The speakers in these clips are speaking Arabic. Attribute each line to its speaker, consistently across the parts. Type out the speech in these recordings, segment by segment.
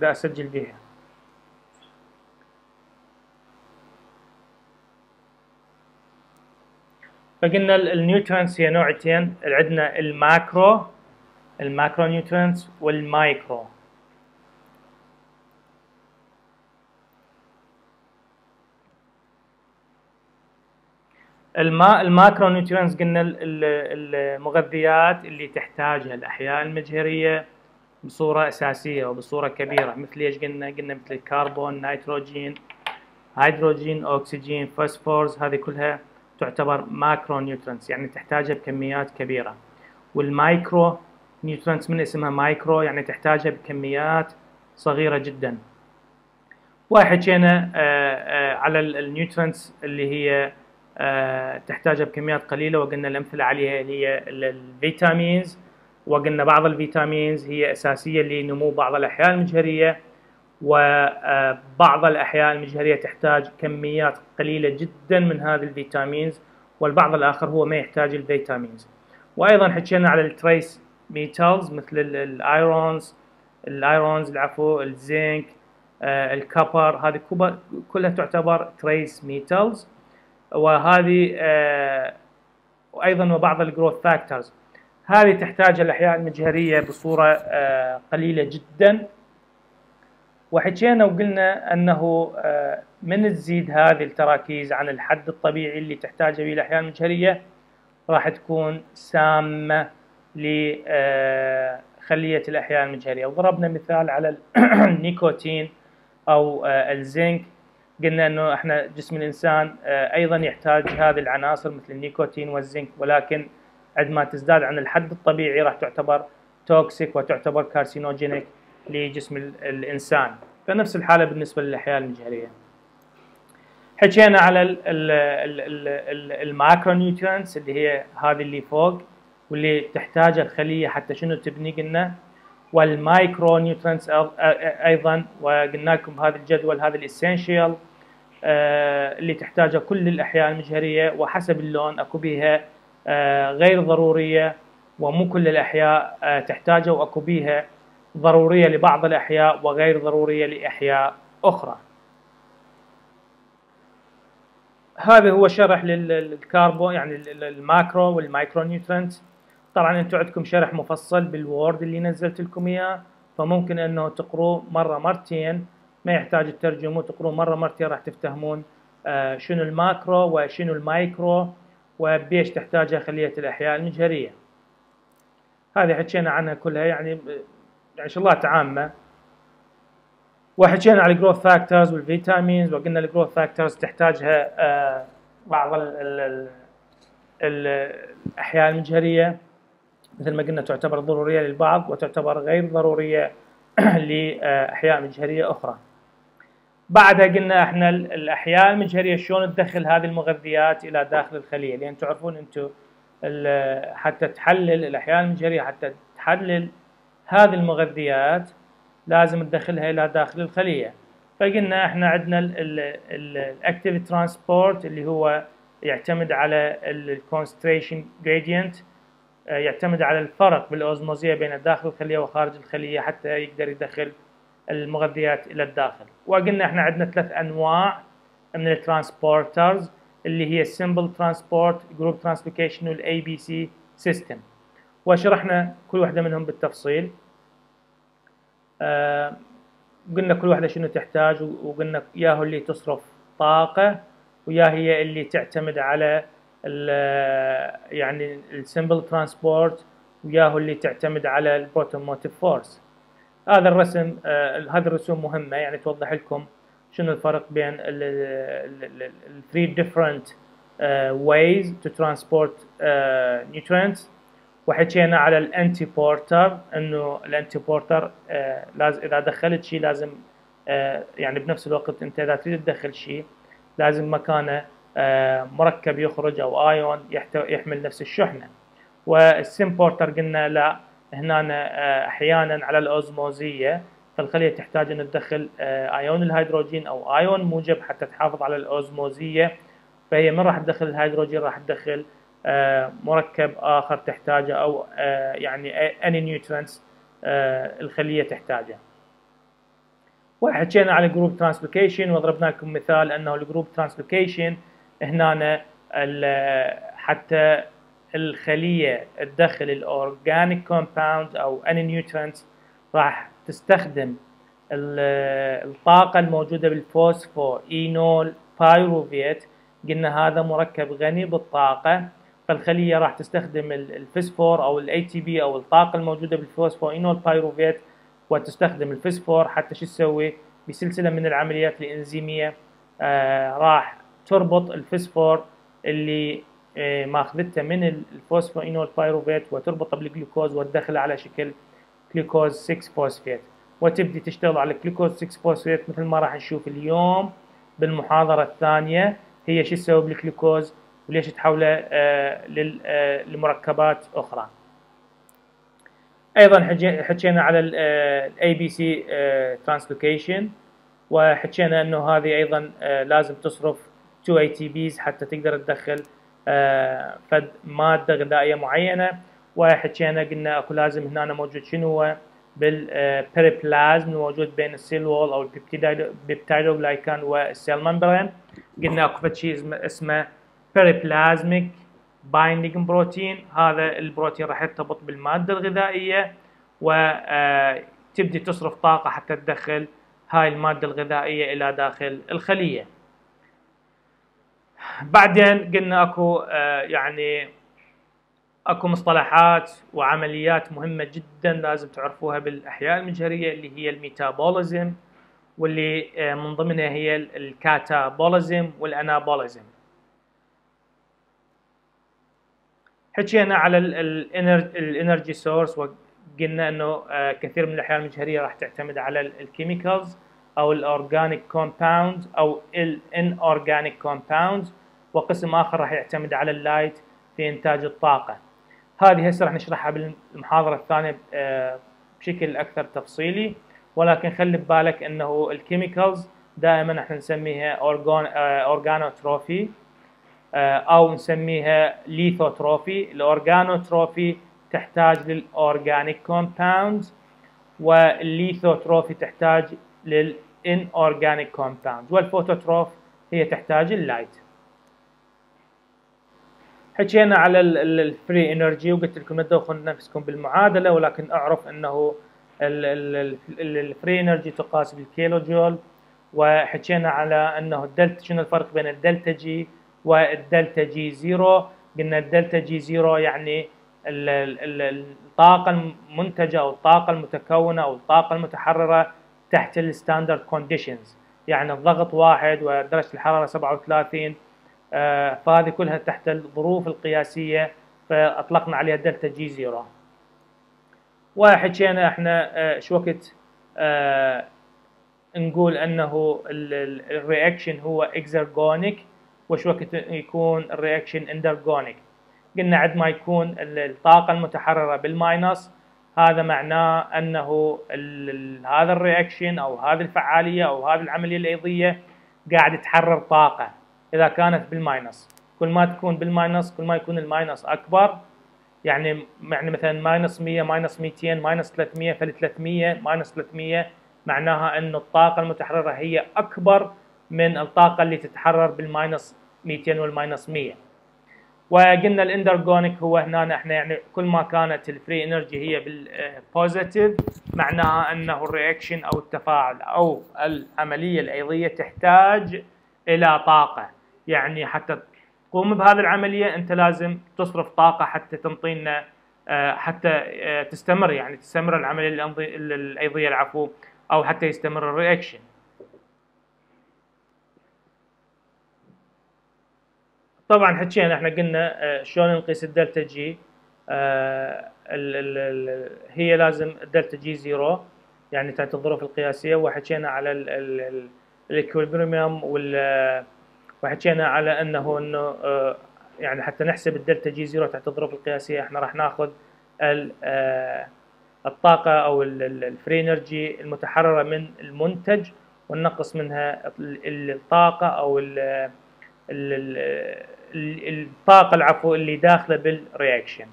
Speaker 1: دا أسجل بها فقلنا ال nutrients هي نوعتين عندنا ال macro ال macro nutrients وال micro الماء ال macro nutrients قلنا المغذيات اللي تحتاجها الأحياء المجهرية بصورة أساسية وبصورة كبيرة مثل إيش قلنا؟ قلنا مثل الكربون نيتروجين هيدروجين أكسجين فوسفورز هذه كلها تعتبر macronutrients يعني تحتاجها بكميات كبيرة. وال micronutrients من اسمها مايكرو يعني تحتاجها بكميات صغيرة جدا. وحكينا آه، آه، على ال nutrients اللي هي آه، تحتاجها بكميات قليلة وقلنا الأمثلة عليها اللي هي ال vitamins. وقلنا بعض ال vitamins هي أساسية لنمو بعض الأحياء المجهرية وبعض الأحياء المجهرية تحتاج كميات قليلة جدا من هذه ال vitamins والبعض الآخر هو ما يحتاج ال vitamins. وأيضا حكينا على ال trace metals مثل ال irons ال irons العفو الزنك آه، ال copper هذه كلها تعتبر trace metals. وهذه آه، وأيضا وبعض ال growth factors هذه تحتاج الاحياء المجهريه بصورة آه، قليلة جدا. وحكينا وقلنا أنه آه، من تزيد هذه التراكيز عن الحد الطبيعي اللي تحتاجه به الاحياء المجهريه راح تكون سامة لخليه الإحياء المجهرية. وضربنا مثال على النيكوتين أو الزنك. قلنا إنه إحنا جسم الإنسان آه، أيضا يحتاج هذه العناصر مثل النيكوتين والزنك ولكن عندما تزداد عن الحد الطبيعي راح تعتبر toxic وتعتبر carcinogenic لجسم الإنسان. فنفس الحالة بالنسبة للاحياء المجهريه حكينا على ال macronutrients اللي هي هذه اللي فوق واللي تحتاجها الخلية حتى شنو تبني قلنا وال micronutrients أيضا وقلنا لكم بهذا الجدول هذا ال essential آه، اللي تحتاجها كل الأحياء المجهرية وحسب اللون أكو بيها آه، غير ضرورية ومو كل الأحياء آه، تحتاجها وأكو بيها ضرورية لبعض الأحياء وغير ضرورية لأحياء أخرى. هذا هو شرح لل carbo يعني ال macro وال micronutrient طبعا أنتم عندكم شرح مفصل بال Word اللي نزلت لكم إياه فممكن أنه تقروه مرة مرتين. ما يحتاج تترجموا تقروا مرة مرتين راح تفتهمون آه، شنو ال macro وشنو المايكرو. وبيش تحتاجها خلية الأحياء المجهرية هذه حكينا عنها كلها يعني يعني شغلات عامة وحكينا على ال growth factors وال vitamins وقلنا ال growth factors تحتاجها آه، بعض ال ال ال الأحياء المجهرية مثل ما قلنا تعتبر ضرورية للبعض وتعتبر غير ضرورية لأحياء مجهرية أخرى. بعدها قلنا إحنا الاحياء المجهريه شلون تدخل هذه المغذيات إلى داخل الخليه لأن تعرفون أنتم حتى تحلل الاحياء المجهريه حتى تحلل هذه المغذيات لازم تدخلها إلى داخل الخلية. فقلنا إحنا عندنا ال active transport اللي هو يعتمد على ال concentration gradient يعتمد على الفرق بالأوزموزية بين داخل الخلية وخارج الخلية حتى يقدر يدخل المغذيات إلى الداخل. وقلنا إحنا عندنا ثلاث أنواع من ال transporters اللي هي ال simple transport group translocation وال ABC system وشرحنا كل واحدة منهم بالتفصيل. آه قلنا كل واحدة شنو تحتاج وقلنا ياهو اللي تصرف طاقة ويا هي اللي تعتمد على يعني ال simple transport وياهو اللي تعتمد على ال proton motive force هذا الرسم آه هذه الرسوم مهمة يعني توضح لكم شنو الفرق بين ال 3 different uh, ways to transport uh, nutrients. وحكينا على ال antiporter إنه ال antiporter آه لازم إذا دخلت شيء لازم آه يعني بنفس الوقت أنت إذا تريد تدخل شيء لازم مكانه آه مركب يخرج أو ايون يحمل نفس الشحنة. وال symporter قلنا لا هنا آه، أحيانا على الأوزموزية. فالخلية تحتاج ان تدخل آه، آيون الهيدروجين أو آيون موجب حتى تحافظ على الأوزموزية. فهي من راح تدخل الهيدروجين؟ راح تدخل آه، مركب آخر تحتاجه أو يعني any nutrients الخلية تحتاجه. وحكينا على group translocation وضربنا لكم مثال أنه ال group translocation هنا حتى الخلية تدخل ال organic compound أو any nutrient راح تستخدم الطاقة الموجودة بال phosphoenolpyruvate. قلنا هذا مركب غني بالطاقة فالخلية راح تستخدم الفسفور أو ال ATP أو الطاقة الموجودة بال phosphoenolpyruvate وتستخدم الفسفور. حتى شو تسوي؟ بسلسلة من العمليات الإنزيمية آه راح تربط الفسفور اللي آه ماخذته من ال phosphoenolpyruvate وتربطه بالجلوكوز وتدخله على شكل جلوكوز 6 فوسفيت. وتبدي تشتغل على جلوكوز 6 فوسفيت مثل ما راح نشوف اليوم بالمحاضرة الثانية. هي شو تسوي بالجلوكوز؟ وليش تحوله آه لمركبات أخرى. أيضا حكينا على ال ABC translocation وحكينا إنه هذه أيضا لازم تصرف 2 ATPs حتى تقدر تدخل فد مادة غذائية معينة. وحكينا قلنا أكو لازم هنا موجود شنو هو؟ بال periplasm موجود بين ال cell wall أو ال peptidoglycan وال cell membrane قلنا أكو شيء اسمه periplasmic binding protein هذا البروتين راح يرتبط بالمادة الغذائية وتبدي تصرف طاقة حتى تدخل هاي المادة الغذائية إلى داخل الخلية. بعدين قلنا أكو يعني أكو مصطلحات وعمليات مهمة جدا لازم تعرفوها بالأحياء المجهرية اللي هي ال metabolism واللي من ضمنها هي ال catabolism وال anabolism. حكينا على ال energy source وقلنا إنه كثير من الأحياء المجهرية راح تعتمد على ال chemicals أو ال organic compound أو ال inorganic compound وقسم آخر راح يعتمد على ال light في إنتاج الطاقة. هذه هسه راح نشرحها بالمحاضرة الثانية بشكل أكثر تفصيلي. ولكن خلي ببالك إنه ال chemicals دائما إحنا نسميها organotrophy أو نسميها lithotrophy ال organotrophy تحتاج لل organic compounds وال lithotrophy تحتاج لل inorganic compounds وال phototroph هي تحتاج ال light حكينا على ال free energy وقلت لكم لا تدخلوا نفسكم بالمعادلة ولكن أعرف إنه ال free energy تقاس بالكيلو جول وحكينا على إنه الدلتا شنو الفرق بين ال delta G وال delta G zero قلنا ال delta G zero يعني الطاقة المنتجة أو الطاقة المتكونة أو الطاقة المتحررة تحت ال standard conditions يعني الضغط واحد ودرجة الحرارة 37 آه فهذه كلها تحت الظروف القياسية فأطلقنا عليها delta G zero وحكينا إحنا آه شو وقت آه نقول إنه ال reaction هو exergonic وش وقت يكون ال reaction endergonic قلنا عند ما يكون الطاقة المتحررة بال minus هذا معناه أنه هذا ال reaction أو هذه الفعالية أو هذه العملية الأيضية قاعد تحرر طاقة. إذا كانت بال minus كل ما تكون بال minus كل ما يكون ال minus أكبر يعني يعني مثلا minus 100 minus 200 minus 300 فال 300 minus 300 معناها انه الطاقة المتحررة هي أكبر من الطاقة اللي تتحرر بال minus 200 وال minus 100 وقلنا ال endergonic هو هنا إحنا يعني كل ما كانت ال free energy هي بال positive معناها أنه ال reaction أو التفاعل أو العملية الأيضية تحتاج إلى طاقة. يعني حتى تقوم بهذه العملية أنت لازم تصرف طاقة حتى تنطينا حتى تستمر يعني تستمر العملية الأيضية العفو أو حتى يستمر ال reaction طبعا حكينا إحنا قلنا شلون نقيس ال delta G ال هي لازم ال delta G zero يعني تحت الظروف القياسية وحكينا على ال equilibrium وحكينا على إنه إنه يعني حتى نحسب ال delta G zero تحت الظروف القياسية إحنا راح ناخذ الطاقة أو ال free energy المتحررة من المنتج وننقص منها الطاقة أو الطاقة العفو اللي داخلة بال reaction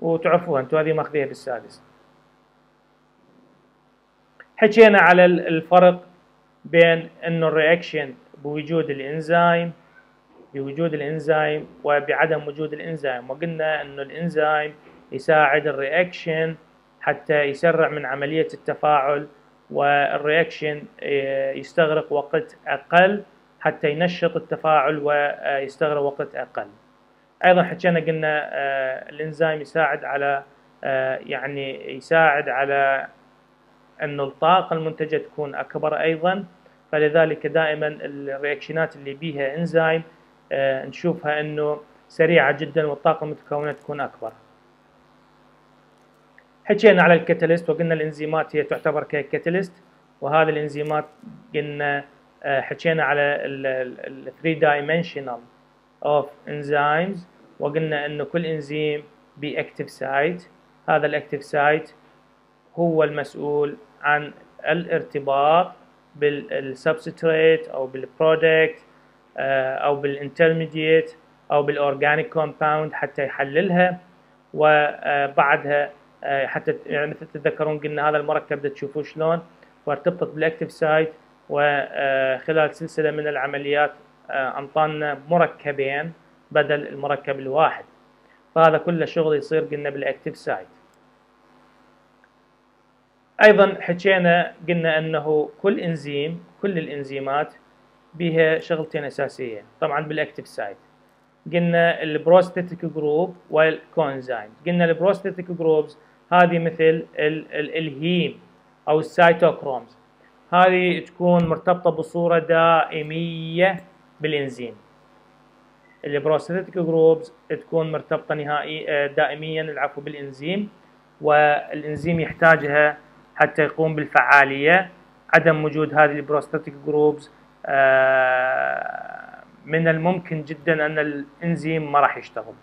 Speaker 1: وتعرفوها أنتم هذه ماخذيها بالسادس. حكينا على الفرق بين إنه ال reaction بوجود الإنزيم بوجود الإنزيم وبعدم وجود الإنزيم. وقلنا إنه الإنزيم يساعد ال reaction حتى يسرع من عملية التفاعل وال reaction آه، يستغرق وقت أقل. حتى ينشط التفاعل ويستغرق وقت أقل. أيضا حكينا قلنا آه، الإنزيم يساعد على آه، يعني يساعد على أن الطاقة المنتجة تكون أكبر أيضا. فلذلك دائما الرياكشنات اللي بيها إنزيم نشوفها أنه سريعة جدا والطاقة المتكونة تكون أكبر. حكينا على الكاتاليست وقلنا الإنزيمات هي تعتبر ككاتاليست وهذه الإنزيمات قلنا آه، حكينا على ال 3 dimensional of enzymes وقلنا إنه كل إنزيم ب active site هذا ال active site هو المسؤول عن الارتباط بال substrate أو بال product آه، أو بال intermediate أو بال organic compound حتى يحللها. وبعدها آه، حتى يعني مثل تتذكرون قلنا هذا المركب ده تشوفوه شلون؟ وارتبطت بال active site وخلال سلسلة من العمليات آه، أنطانا مركبين بدل المركب الواحد. فهذا كله شغل يصير قلنا بال active site أيضا حكينا قلنا أنه كل إنزيم كل الإنزيمات بها شغلتين اساسيه طبعا بال active site قلنا ال prosthetic group وال coenzyme قلنا ال prosthetic groups هذه مثل ال heme أو ال cytochromes. هذه تكون مرتبطة بصورة دائمية بالإنزيم. ال prosthetic groups تكون مرتبطة نهائي آه، دائميا العفو بالإنزيم. والإنزيم يحتاجها حتى يقوم بالفعالية. عدم وجود هذه ال prosthetic groups آه، من الممكن جدا أن الإنزيم ما راح يشتغل.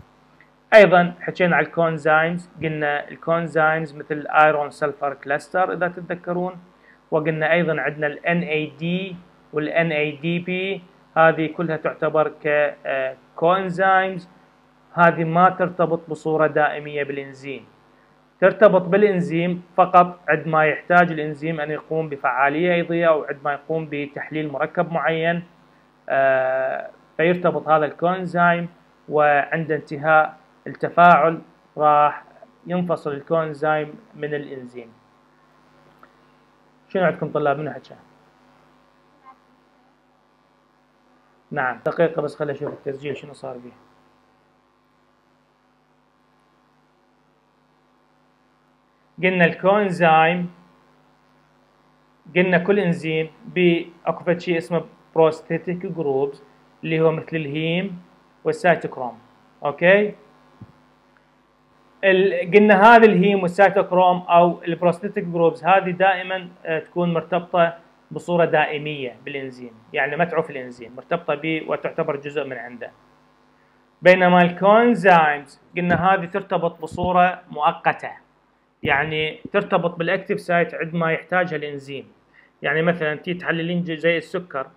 Speaker 1: أيضا حكينا على ال coenzymes قلنا ال coenzymes مثل ال iron sulfur cluster إذا تتذكرون. وقلنا أيضا عندنا ال NAD وال NADP هذه كلها تعتبر كونزايمز هذه ما ترتبط بصورة دائمية بالإنزيم. ترتبط بالإنزيم فقط عندما يحتاج الإنزيم أن يقوم بفعالية أيضية أو عندما يقوم بتحليل مركب معين آه، فيرتبط هذا الكونزايم وعند انتهاء التفاعل راح ينفصل ال coenzyme من الإنزيم. شنو عندكم طلاب منو حكى؟ نعم دقيقة بس خلي أشوف التسجيل شنو صار به قلنا ال coenzyme قلنا كل إنزيم أكو شيء اسمه prosthetic groups اللي هو مثل ال heme وال cytochrome okay؟ قلنا هذه ال heme والسيتوكروم أو ال prosthetic groups هذه دائما آه، تكون مرتبطة بصورة دائمية بالإنزيم. يعني ما تعوف الإنزيم مرتبطة به وتعتبر جزء من عنده. بينما ال coenzymes قلنا هذه ترتبط بصورة مؤقتة. يعني ترتبط بال active site عندما يحتاجها الإنزيم. يعني مثلا تي تحللين زي السكر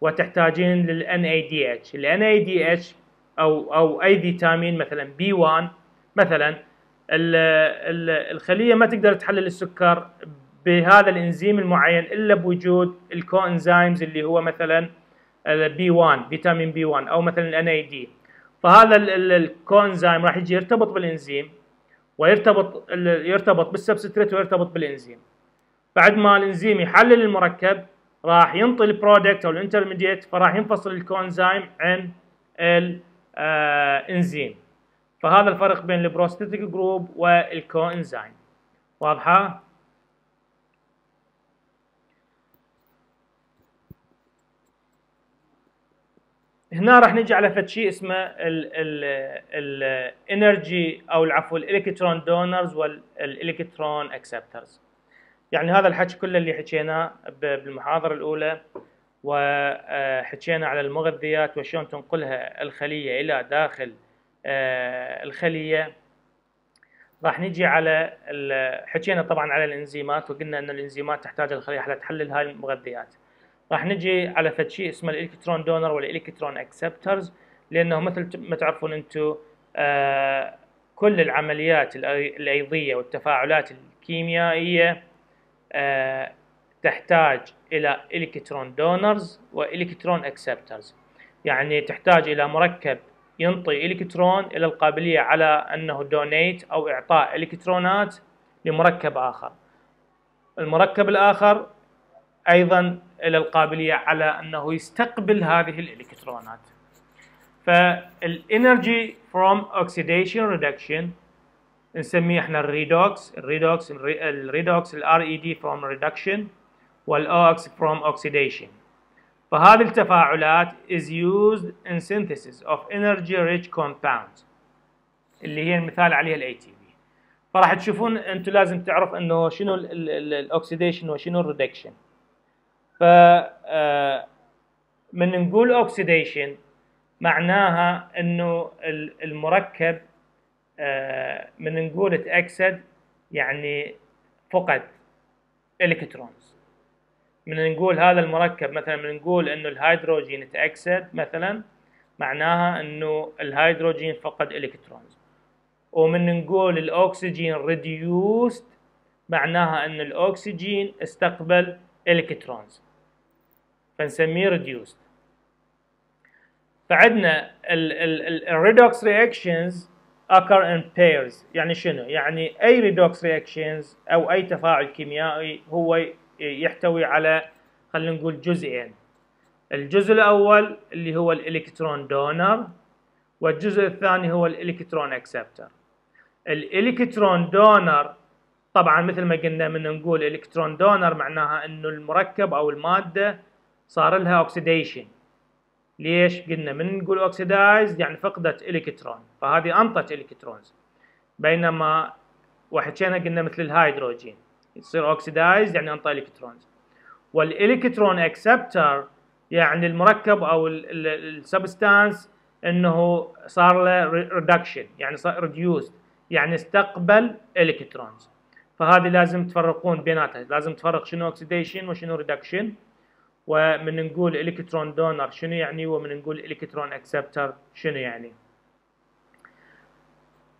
Speaker 1: وتحتاجين لل NADH ال NADH أو أو أي فيتامين مثلا B1 مثلا الخلية ما تقدر تحلل السكر بهذا الإنزيم المعين إلا بوجود ال coenzymes اللي هو مثلا B1 فيتامين B1 أو مثلا ال NAD فهذا ال coenzyme راح يجي يرتبط بالإنزيم ويرتبط يرتبط بال substrate ويرتبط بالإنزيم. بعد ما الإنزيم يحلل المركب راح ينطي ال product أو ال intermediate فراح ينفصل ال coenzyme عن الانزيم فهذا الفرق بين ال prosthetic group وال coenzyme واضحة؟ هنا راح نجي على فد شيء اسمه ال energy أو العفو ال electron donors وال electron acceptors. يعني هذا الحكي كله اللي حكيناه بالمحاضرة الأولى وحكينا على المغذيات وشلون تنقلها الخلية إلى داخل الخلية. راح نجي على حكينا طبعا على الإنزيمات وقلنا إن الإنزيمات تحتاج الخلية حتى تحلل هاي المغذيات. راح نجي على فد شيء اسمه الإلكترون دونر والإلكترون أكسبترز لأنه مثل ما تعرفون أنتم آه كل العمليات الأيضية والتفاعلات الكيميائية آه تحتاج إلى electron donors و electron acceptors. يعني تحتاج إلى مركب ينطي إلكترون إلى القابلية على أنه donate أو إعطاء إلكترونات لمركب آخر. المركب الآخر أيضا إلى القابلية على أنه يستقبل هذه الإلكترونات. فال energy from oxidation reduction نسميه إحنا ال redox. ال redox الريدوكس ال R E D from reduction وال ox from oxidation فهذه التفاعلات is used in synthesis of energy rich compounds. اللي هي المثال عليها ATP فراح تشوفون أنتم لازم تعرف انه شنو ال oxidation وشنو ال reduction ف آه، من نقول oxidation معناها انه المركب آه، من نقول تأكسد يعني فقد electrons من نقول هذا المركب مثلا من نقول إنه الهيدروجين تأكسد مثلا معناها إنه الهيدروجين فقد electrons. ومن نقول الأكسجين reduced معناها ان الأكسجين استقبل electrons. فنسميه reduced فعندنا ال redox reactions occur in pairs. يعني شنو؟ يعني أي redox reactions أو أي تفاعل كيميائي هو يحتوي على خلينا نقول جزئين. الجزء الأول اللي هو ال electron donor والجزء الثاني هو ال electron acceptor. ال electron donor طبعا مثل ما قلنا من نقول electron donor معناها إنه المركب أو المادة صار لها oxidation ليش؟ قلنا من نقول oxidized يعني فقدت إلكترون. فهذه أنطت electrons. بينما وحكينا قلنا مثل الهيدروجين. يصير oxidized يعني انطى electrons وال electron acceptor يعني المركب أو ال substance إنه صار له reduction يعني صار reduced يعني استقبل electrons فهذه لازم تفرقون بيناتها. لازم تفرق شنو oxidation وشنو reduction ومن نقول electron donor شنو يعني ومن نقول electron acceptor شنو يعني.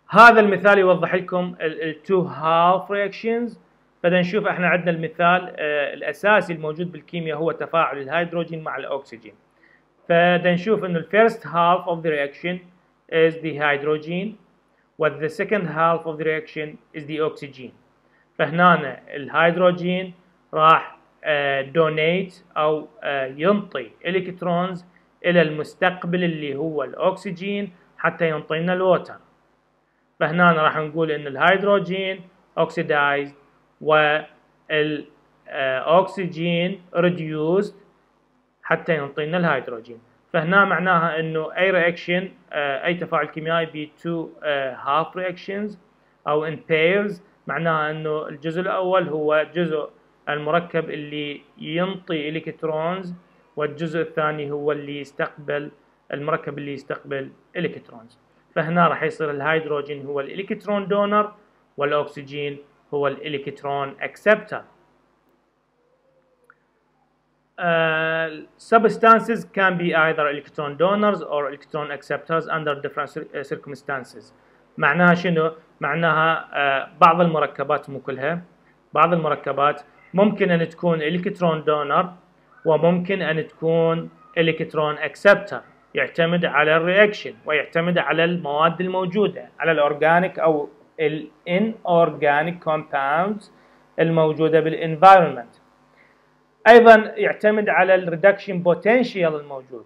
Speaker 1: هذا المثال يوضح لكم ال two half reactions بدنا نشوف إحنا عندنا المثال آه الأساسي الموجود بالكيمياء هو تفاعل الهيدروجين مع الأكسجين. فبدنا نشوف إنه ال first half of the reaction is the hydrogen و the second half of the reaction is the oxygen. فهنا الهيدروجين راح donate آه، أو آه، ينطي electrons إلى المستقبل اللي هو الأكسجين حتى ينطي لنا ال water. فهنا راح نقول إن الهيدروجين oxidized والاكسجين reduced حتى ينطي لنا الهيدروجين. فهنا معناها إنه اي reaction آه، أي تفاعل كيميائي بي two half reactions أو in pairs معناها إنه الجزء الأول هو جزء المركب اللي ينطي electrons والجزء الثاني هو اللي يستقبل المركب اللي يستقبل electrons فهنا راح يصير الهيدروجين هو ال electron donor والأكسجين هو ال electron acceptor Uh, substances can be either electron donors or electron acceptors under different circumstances. معناها شنو؟ معناها uh, بعض المركبات مو كلها. بعض المركبات ممكن أن تكون electron donor وممكن أن تكون electron acceptor يعتمد على ال reaction ويعتمد على المواد الموجودة على ال organic أو ال inorganic compounds الموجودة بال environment أيضا يعتمد على ال reduction potential الموجود.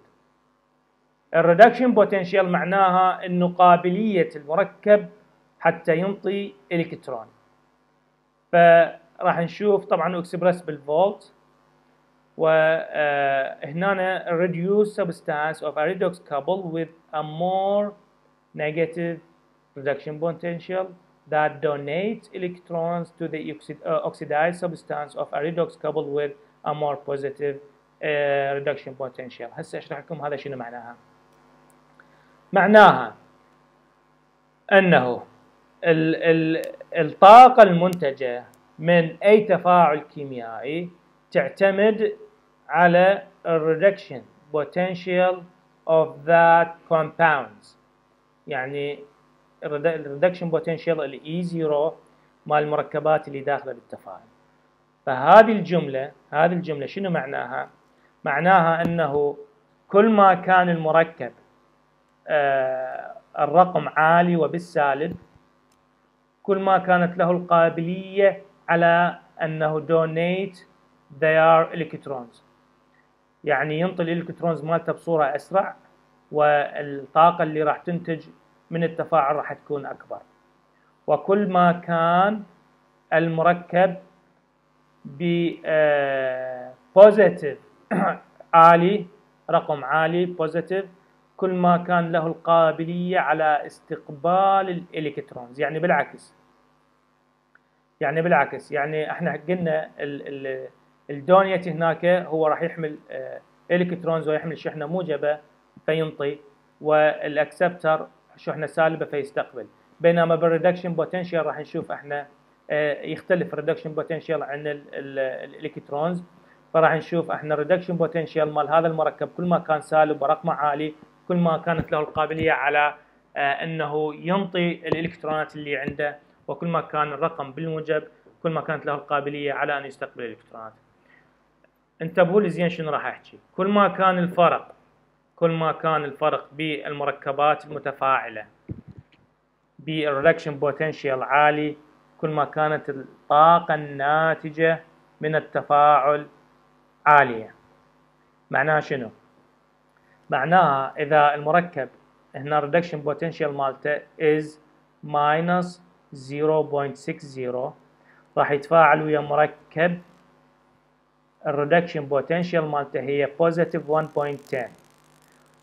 Speaker 1: ال reduction potential معناها إنه قابلية المركب حتى ينطي الكترون ف راح نشوف طبعا اكسبرس بالفولت وهنا reduce substance of a redox couple with a more negative reduction potential. That donates electrons to the oxidized substance of a redox couple with a more positive uh, reduction potential هسه اشرح لكم هذا شنو معناها معناها انه ال ال الطاقة المنتجة من أي تفاعل كيميائي تعتمد على reduction potential of that compounds يعني reduction potential ال E0 مال المركبات اللي داخلة بالتفاعل فهذه الجملة هذه الجملة شنو معناها؟ معناها أنه كل ما كان المركب آه الرقم عالي وبالسالب كل ما كانت له القابلية على أنه donate their electrons يعني ينطي ال electrons مالته بصورة أسرع والطاقة اللي راح تنتج من التفاعل راح تكون أكبر. وكل ما كان المركب ب positive آه، عالي رقم عالي positive كل ما كان له القابلية على استقبال ال electrons يعني بالعكس. يعني بالعكس يعني إحنا قلنا ال donate هناك هو راح يحمل electrons ويحمل شحنة موجبة فينطي وال acceptor شحنه سالبة فيستقبل. بينما بال reduction potential راح نشوف إحنا آه، يختلف ال reduction potential عن ال electrons. فراح نشوف إحنا ال reduction potential مال هذا المركب كل ما كان سالب ورقمه عالي كل ما كانت له القابلية على آه، انه ينطي الإلكترونات اللي عنده وكل ما كان الرقم بالموجب كل ما كانت له القابلية على أن يستقبل الإلكترونات. انتبهوا لي زين شنو راح أحكي؟ كل ما كان الفرق كل ما كان الفرق بالمركبات المتفاعله بال reduction potential عالي. كل ما كانت الطاقة الناتجة من التفاعل عالية. معناها شنو؟ معناها إذا المركب هنا reduction potential مالته is minus 0.60 راح يتفاعل ويا مركب ال reduction potential مالته هي positive 1.10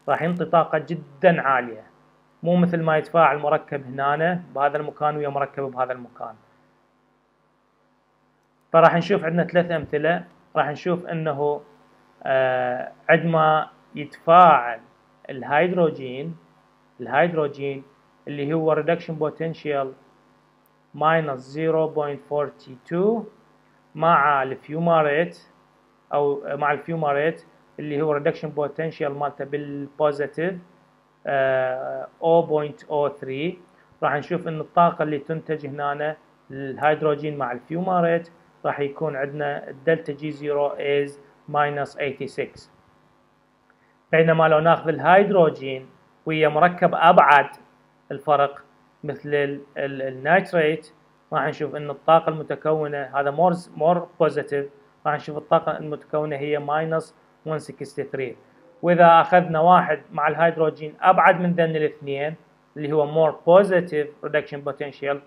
Speaker 1: راح ينطي طاقة جدا عالية. مو مثل ما يتفاعل مركب هنا بهذا المكان ويا مركب بهذا المكان. فراح نشوف عندنا ثلاث أمثلة. راح نشوف أنه آه عندما يتفاعل الهيدروجين الهيدروجين اللي هو reduction potential minus 0.42 مع ال fumarate أو مع ال fumarate اللي هو reduction potential مالته بال positive آه 0.03 راح نشوف إن الطاقة اللي تنتج هنا الهيدروجين مع ال fumarate راح يكون عندنا ال delta G 0 is minus 86 بينما لو ناخذ الهيدروجين ويا مركب أبعد الفرق مثل ال nitrate راح نشوف إن الطاقة المتكونة هذا more more positive راح نشوف الطاقة المتكونة هي minus 163 واذا اخذنا واحد مع الهيدروجين ابعد من ذن الاثنين اللي هو more positive reduction potential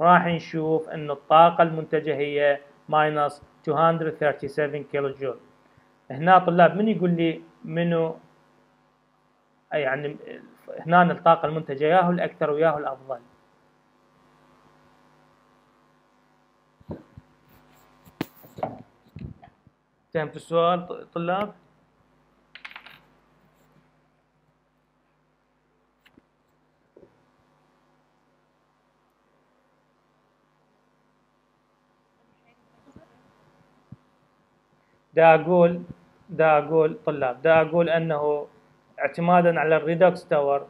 Speaker 1: راح نشوف ان الطاقة المنتجة هي minus 237 كيلو جول هنا طلاب من يقول لي منو يعني هنا الطاقة المنتجة ياهو الأكثر وياهو الأفضل فهمت السؤال طلاب؟ دا أقول دا أقول طلاب دا أقول أنه اعتمادا على ال redox tower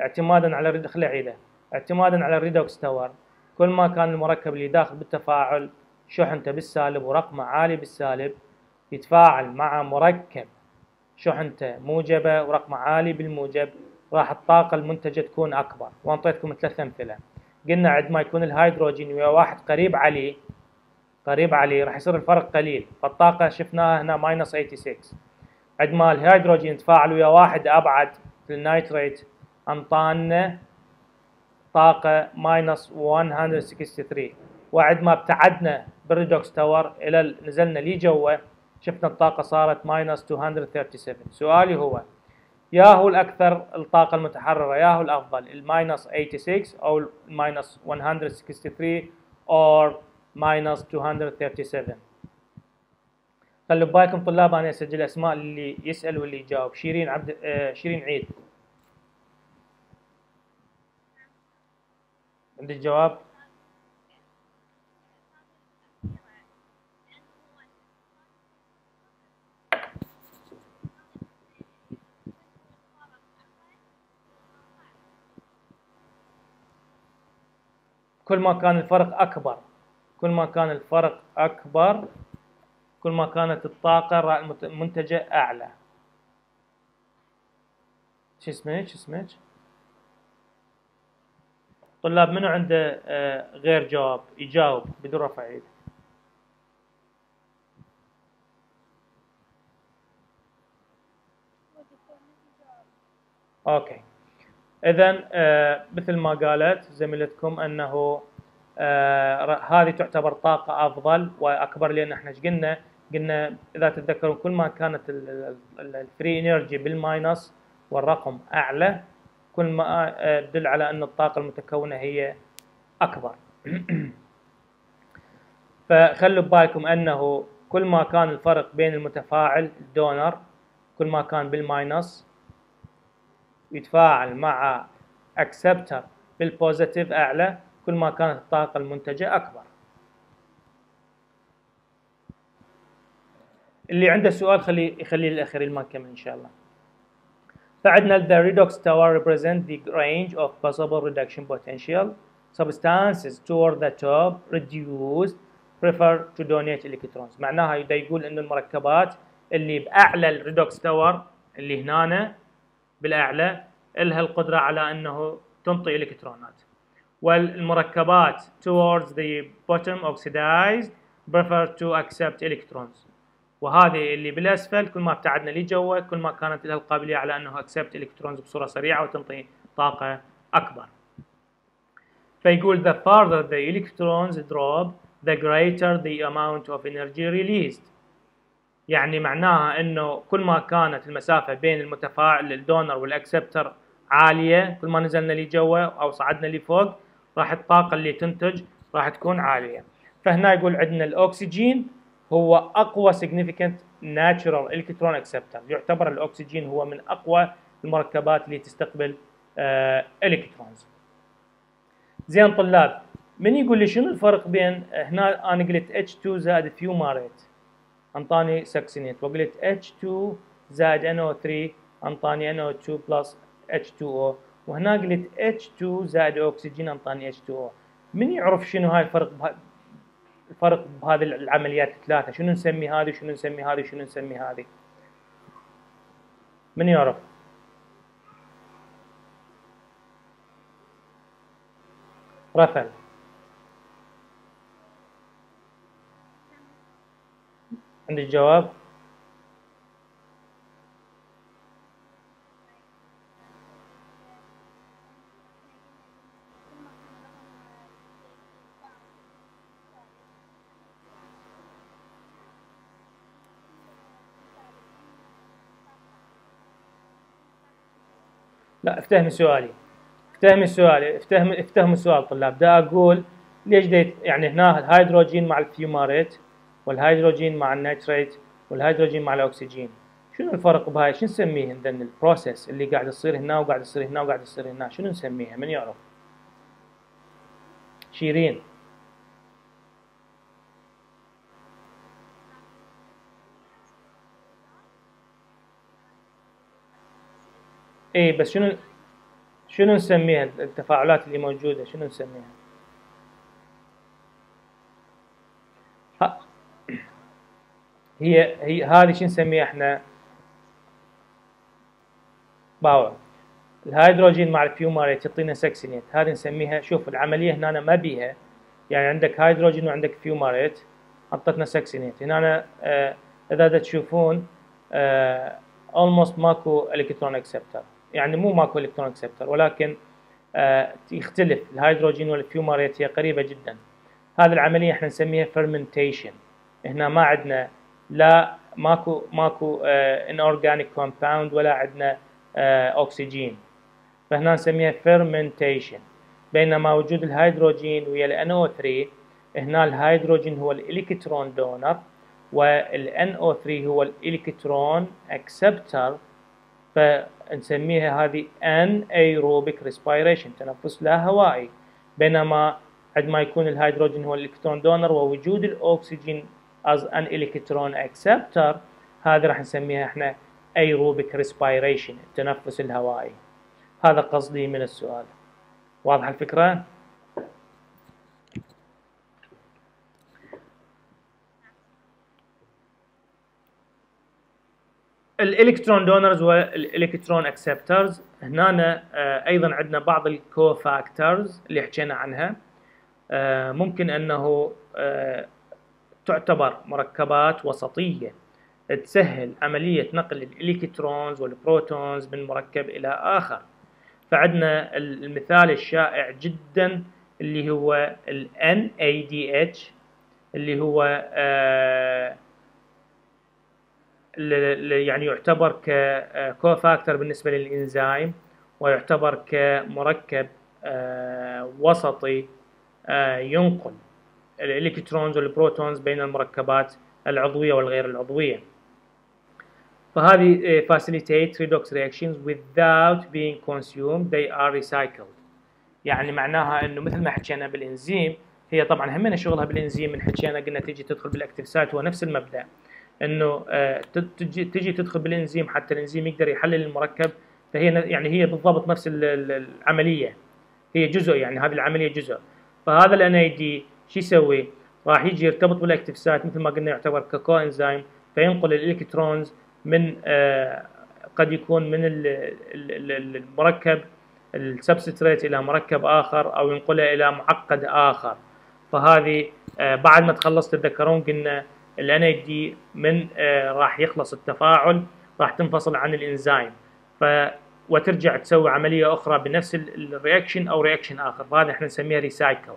Speaker 1: اعتمادا على ال redox خلي اعتمادا على ال redox tower كل ما كان المركب اللي داخل بالتفاعل شحنته بالسالب ورقمه عالي بالسالب يتفاعل مع مركب. شحنته موجبة ورقمه عالي بالموجب راح الطاقة المنتجة تكون أكبر. وانطيتكم ثلاث أمثلة. قلنا عندما يكون الهيدروجين ويا واحد قريب عليه قريب عليه راح يصير الفرق قليل. فالطاقة شفناها هنا minus 86 عندما الهيدروجين تفاعل ويا واحد أبعد في ال nitrate أنطانا طاقة minus 163 وعد ما ابتعدنا بال redox tower إلى نزلنا لي جوا شفنا الطاقة صارت minus 237 سؤالي هو يا هو الأكثر الطاقة المتحررة يا هو الأفضل ال minus 86 أو ال minus 163 أو minus 237 خلوا بالكم طلاب أنا أسجل أسماء اللي يسأل واللي يجاوب. شيرين عبد آه شيرين عيد. عندك جواب؟ كل ما كان الفرق أكبر كل ما كان الفرق أكبر كل ما كانت الطاقة المنتجة أعلى. شو اسمه شو اسمه طلاب منو عنده آه، غير جواب؟ يجاوب بدون رفع ايد okay. اذا آه مثل ما قالت زميلتكم أنه آه هذه تعتبر طاقة أفضل وأكبر لأن إحنا إيش قلنا؟ قلنا إذا تتذكرون كل ما كانت ال free energy بالماينس والرقم أعلى كل ما آه، تدل على أن الطاقة المتكونة هي أكبر فخلوا ببالكم أنه كل ما كان الفرق بين المتفاعل ال donor كل ما كان بالماينس يتفاعل مع acceptor بال positive أعلى كل ما كانت الطاقة المنتجة أكبر. اللي عنده سؤال خليه يخليه للأخير ما نكمل إن شاء الله. فعندنا the redox tower represent the range of possible reduction potential substances toward the top reduced prefer to donate electrons. معناها يقول انه المركبات اللي بأعلى ال redox tower اللي هنا بالأعلى لها القدرة على أنه تنطي الكترونات والمركبات toward the bottom oxidized prefer to accept electrons. وهذه اللي بالأسفل كل ما ابتعدنا لجوا كل ما كانت لها القابلية على أنه accept electrons بصورة سريعة وتنطي طاقة أكبر. فيقول the farther the electrons drop the greater the amount of energy released. يعني معناها إنه كل ما كانت المسافة بين المتفاعل الدونر والأكسبتر عالية كل ما نزلنا لجوا أو صعدنا لفوق راح الطاقة اللي تنتج راح تكون عالية. فهنا يقول عندنا الأكسجين هو أقوى significant natural electron acceptor. يعتبر الأكسجين هو من أقوى المركبات اللي تستقبل الكترونز آه، زين طلاب من يقول لي شنو الفرق بين هنا أنا قلت H2 زائد fumarate أنطاني succinate. وقلت H2 زائد NO3 أنطاني NO2 plus H2O وهنا قلت H2 زائد أكسجين أنطاني H2O من يعرف شنو هاي الفرق بها الفرق بهذه العمليات الثلاثة شنو نسمي هذه؟ شنو نسمي هذه؟ شنو نسمي هذه؟ من يعرف؟ رفل عندك جواب؟ لا افتهمي سؤالي. افتهمي سؤالي. افتهم افتهموا السؤال طلاب. دا أقول ليش ديت يعني هنا الهيدروجين مع ال fumarate؟ والهيدروجين مع ال nitrate والهيدروجين مع الأكسجين. شنو الفرق بهاي؟ شنو نسميه ذن ال process اللي قاعد يصير هنا وقاعد يصير هنا وقاعد يصير هنا؟ شنو نسميها؟ من يعرف؟ شيرين. اي بس شنو شنو نسميها؟ التفاعلات اللي موجودة شنو نسميها؟ هي هي هذه شو نسميها إحنا؟ باور. الهيدروجين مع ال fumarate يعطينا succinate. هذه نسميها شوف العملية هنا ما بيها. يعني عندك هيدروجين وعندك fumarate نطتنا succinate. هنا آه إذا تشوفون آه ماكو electron acceptor يعني مو ماكو electron acceptor ولكن آه يختلف. الهيدروجين وال fumarate هي قريبة جدا. هذه العملية إحنا نسميها fermentation. هنا ما عندنا لا ماكو ماكو inorganic compound ولا عندنا آه اكسجين فهنا نسميها fermentation. بينما وجود الهيدروجين ويا ال NO3 هنا الهيدروجين هو ال electron donor وال NO3 هو ال electron acceptor فنسميها هذه anaerobic respiration تنفس لا هوائي. بينما عندما يكون الهيدروجين هو ال electron donor ووجود الاكسجين as an electron acceptor. هذه راح نسميها إحنا aerobic respiration التنفس الهوائي. هذا قصدي من السؤال. واضحة الفكرة؟ ال electron donors وال electron acceptors هنا آه، أيضا عندنا بعض ال cofactors اللي حكينا عنها. آه، ممكن أنه آه، تعتبر مركبات وسطية. تسهل عملية نقل ال electrons وال protons من مركب إلى آخر. فعندنا المثال الشائع جدا اللي هو ال NADH اللي هو يعني يعتبر cofactor بالنسبة للإنزيم ويعتبر كمركب آه، وسطي آه، ينقل. ال electrons وال protons بين المركبات العضوية والغير العضوية. فهذه آه، facilitate redox reactions without being consumed. They are recycled. يعني معناها إنه مثل ما حكينا بالإنزيم هي طبعا همنا شغلها بالإنزيم من حكينا قلنا تيجي تدخل بال active site هو نفس المبدأ. إنه آه، تجي تجي تدخل بالإنزيم حتى الإنزيم يقدر يحلل المركب. فهي يعني هي بالضبط نفس العملية. هي جزء يعني هذه العملية جزء. فهذا ال NAD شو يسوي؟ راح يجي يرتبط بال active site مثل ما قلنا يعتبر ك coenzyme فينقل ال electrons من آه، قد يكون من المركب ال substrate إلى مركب آخر أو ينقلها إلى معقد آخر. فهذه آه، بعد ما تخلص تتذكرون قلنا ال NAD من آه، راح يخلص التفاعل راح تنفصل عن الإنزيم. ف وترجع تسوي عملية أخرى بنفس ال reaction أو reaction آخر. فهذا إحنا نسميها recycle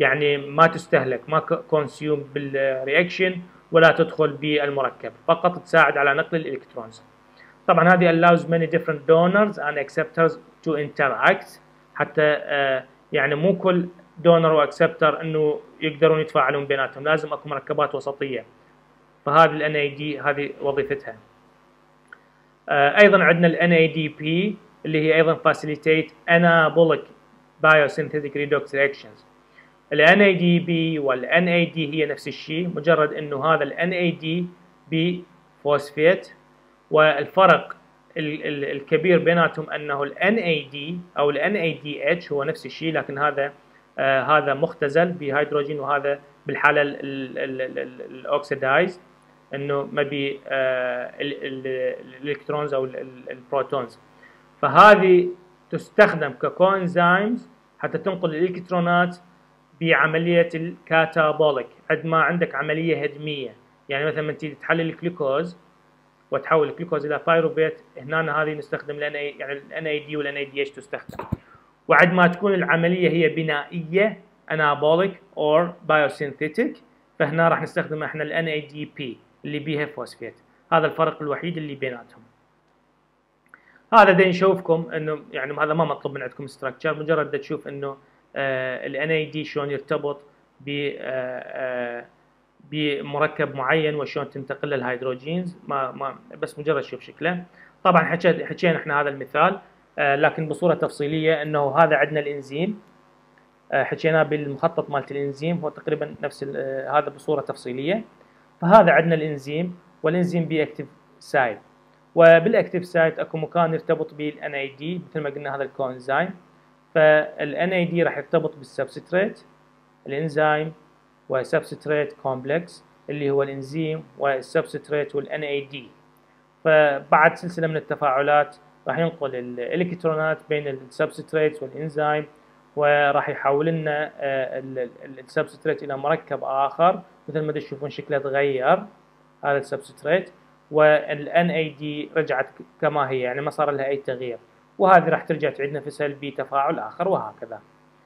Speaker 1: يعني ما تستهلك ما consume بال reaction ولا تدخل بالمركب فقط تساعد على نقل ال electrons. طبعا هذه allows many different donors and acceptors to interact. حتى uh, يعني مو كل donor و acceptor إنه يقدرون يتفاعلون بيناتهم لازم أكو مركبات وسطية. فهذه ال NAD هذه وظيفتها. آه أيضا عندنا ال NADP اللي هي أيضا facilitate anabolic biosynthetic redox reactions بي وال NAD هي نفس الشيء مجرد انه هذا دي بي فوسفيت والفرق الكبير بيناتهم إنه ال NAD أو ال NADH هو نفس الشيء لكن هذا آه هذا مختزل بهيدروجين وهذا بالحالة ال oxidized إنه ما بي ال electrons أو ال protons فهذه تستخدم ك coenzymes حتى تنقل الإلكترونات بعملية ال catabolic عندما عندك عملية هدمية. يعني مثلا من تيجي تحلل الجلوكوز وتحول الجلوكوز إلى pyruvate هنا هذه نستخدم ال NAD يعني ال NAD وال NAD تستخدم وعندما تكون العملية هي بنائية anabolic or biosynthetic فهنا راح نستخدم إحنا ال NADP اللي بيها فوسفيت هذا الفرق الوحيد اللي بيناتهم. هذا دا نشوفكم إنه يعني هذا ما مطلوب من عندكم structure مجرد تشوف إنه ال NAD شلون يرتبط ب آه، آه، بمركب معين وشلون تنتقل ال hydrogens. ما ما بس مجرد شوف شكله. طبعا حكينا إحنا هذا المثال آه لكن بصورة تفصيلية إنه هذا عندنا الإنزيم. حكيناه بالمخطط مالت الإنزيم هو تقريبا نفس هذا بصورة تفصيلية. فهذا عندنا الإنزيم والإنزيم بي active site وبال active site أكو مكان يرتبط به ال NAD مثل ما قلنا هذا ال coenzyme NAD راح يرتبط بال substrate الإنزيم و substrate complex اللي هو الإنزيم وال substrate NAD فبعد سلسلة من التفاعلات راح ينقل الإلكترونات بين ال substrate والإنزيم وراح يحول لنا آه، ال substrate إلى مركب آخر مثل ما تشوفون شكله تغير هذا ال substrate وال NAD رجعت كما هي يعني ما صار لها أي تغيير. وهذه راح ترجع تعيد نفسها بتفاعل آخر وهكذا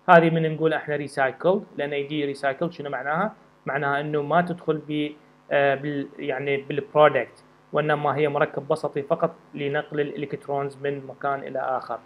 Speaker 1: هذه من نقول إحنا recycled ال NAD recycled شنو معناها؟ معناها إنه ما تدخل ب آه، يعني بال product وإنما هي مركب وسطي فقط لنقل ال electrons من مكان إلى آخر.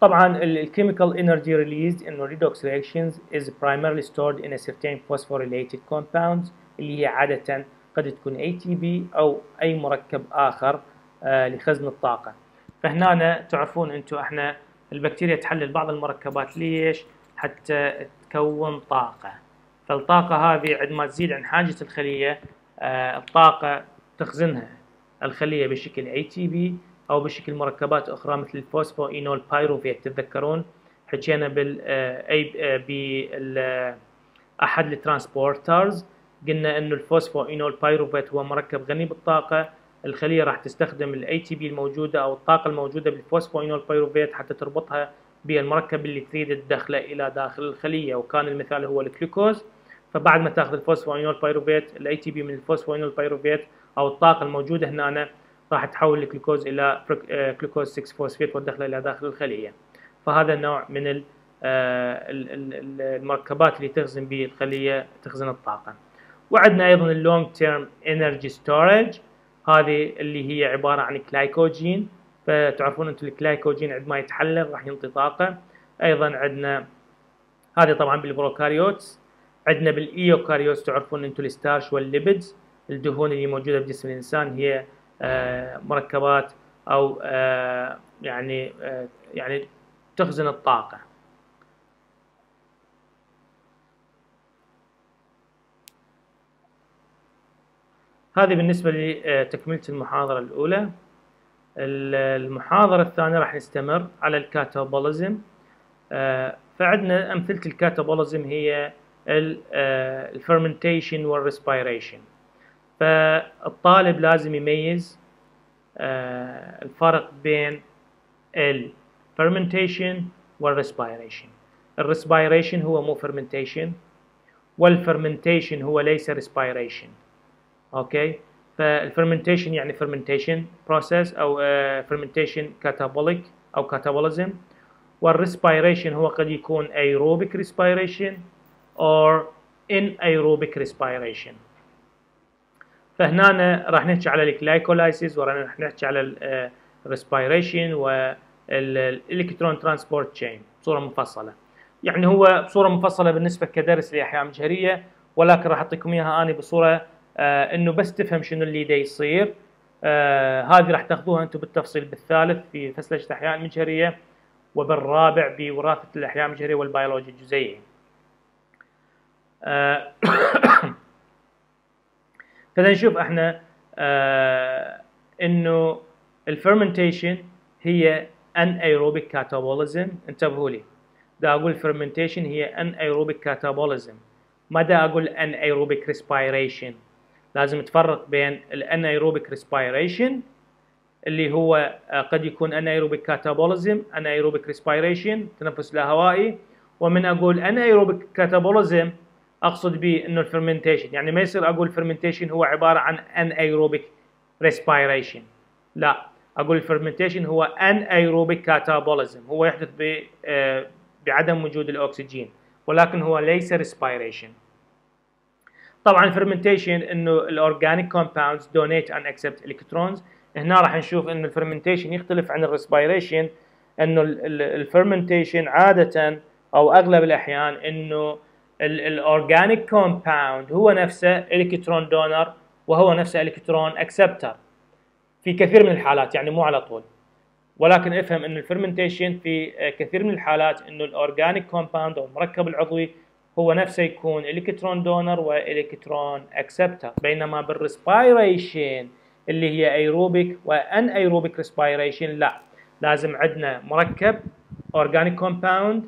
Speaker 1: طبعا الchemical energy released in redox reactions is primarily stored in a certain phosphorylated compounds اللي هي عادة قد تكون ATP أو أي مركب آخر آه لخزن الطاقة فهنا تعرفون أنتم إحنا البكتيريا تحلل بعض المركبات. ليش؟ حتى تكون طاقة. فالطاقة هذه عندما تزيد عن حاجة الخلية آه، الطاقة تخزنها الخلية بشكل ATP أو بشكل مركبات أخرى مثل ال phosphoenolpyruvate تتذكرون؟ حكينا بال آه، أي آه، بال أحد ال transporters. قلنا إنه ال phosphoenolpyruvate هو مركب غني بالطاقة. الخلية راح تستخدم ال ATP الموجودة أو الطاقة الموجودة بال phosphoenolpyruvate حتى تربطها بالمركب اللي تريد تدخله إلى داخل الخلية وكان المثال هو الجلوكوز. فبعد ما تأخذ ال phosphoenolpyruvate ال ATP من ال phosphoenolpyruvate أو الطاقة الموجودة هنا راح تحول الجلوكوز إلى جلوكوز 6 فوسفيت وتدخله إلى داخل الخلية. فهذا نوع من آه، المركبات اللي تخزن به الخلية تخزن الطاقة. وعندنا أيضا ال long term energy storage هذه اللي هي عبارة عن كلايكوجين فتعرفون أنتم الكلايكوجين عندما يتحلل راح ينطي طاقة. أيضا عندنا هذه طبعا بال prokaryotes. عندنا بال eukaryotes تعرفون أنتم ال starch وال lipids. الدهون اللي موجودة بجسم الإنسان هي آه، مركبات أو آه، يعني يعني تخزن الطاقة. هذه بالنسبة لتكملة المحاضرة الأولى. المحاضرة الثانية راح نستمر على ال catabolism. آه، فعندنا أمثلة ال catabolism هي ال fermentation وال respiration فالطالب لازم يميز آه، الفرق بين ال fermentation وال respiration ال respiration هو مو fermentation وال fermentation هو ليس respiration okay؟ فال fermentation يعني fermentation process أو fermentation catabolic أو catabolism وال respiration هو قد يكون aerobic respiration or anaerobic respiration. فهنا راح نحكي على ال glycolysis وراح نحكي على ال respiration وال electron transport chain بصورة مفصلة. يعني هو بصورة مفصلة بالنسبة كدرس لأحياء مجهرية ولكن راح أعطيكم إياها اني بصورة آه إنه بس تفهم شنو اللي دا يصير. آه هذه راح تاخذوها أنتم بالتفصيل بالثالث في فسلجه الاحياء المجهريه وبالرابع بوراثة الأحياء المجهريه والبيولوجيا الجزيئيه. آه فإذا نشوف إحنا آه إنه ال fermentation هي anaerobic catabolism انتبهوا لي. دا أقول fermentation هي anaerobic catabolism ما دا أقول anaerobic respiration لازم تفرق بين ال anaerobic respiration اللي هو آه، قد يكون anaerobic catabolism anaerobic respiration تنفس لا هوائي. ومن أقول anaerobic catabolism أقصد به إنه ال fermentation يعني ما يصير أقول ال fermentation هو عبارة عن anaerobic respiration. لا أقول ال fermentation هو anaerobic catabolism. هو يحدث آه، بعدم وجود الأكسجين ولكن هو ليس respiration. طبعا ال fermentation إنه ال organic compounds donate and accept electrons هنا راح نشوف إنه ال fermentation يختلف عن ال respiration إنه ال fermentation عادة أو أغلب الأحيان إنه ال organic compound هو نفسه electron donor وهو نفسه electron acceptor في كثير من الحالات يعني مو على طول. ولكن افهم إنه ال fermentation في كثير من الحالات إنه ال organic compound أو المركب العضوي هو نفسه يكون electron donor و electron acceptor. بينما بال respiration اللي هي aerobic و anaerobic respiration لا. لازم عندنا مركب organic compound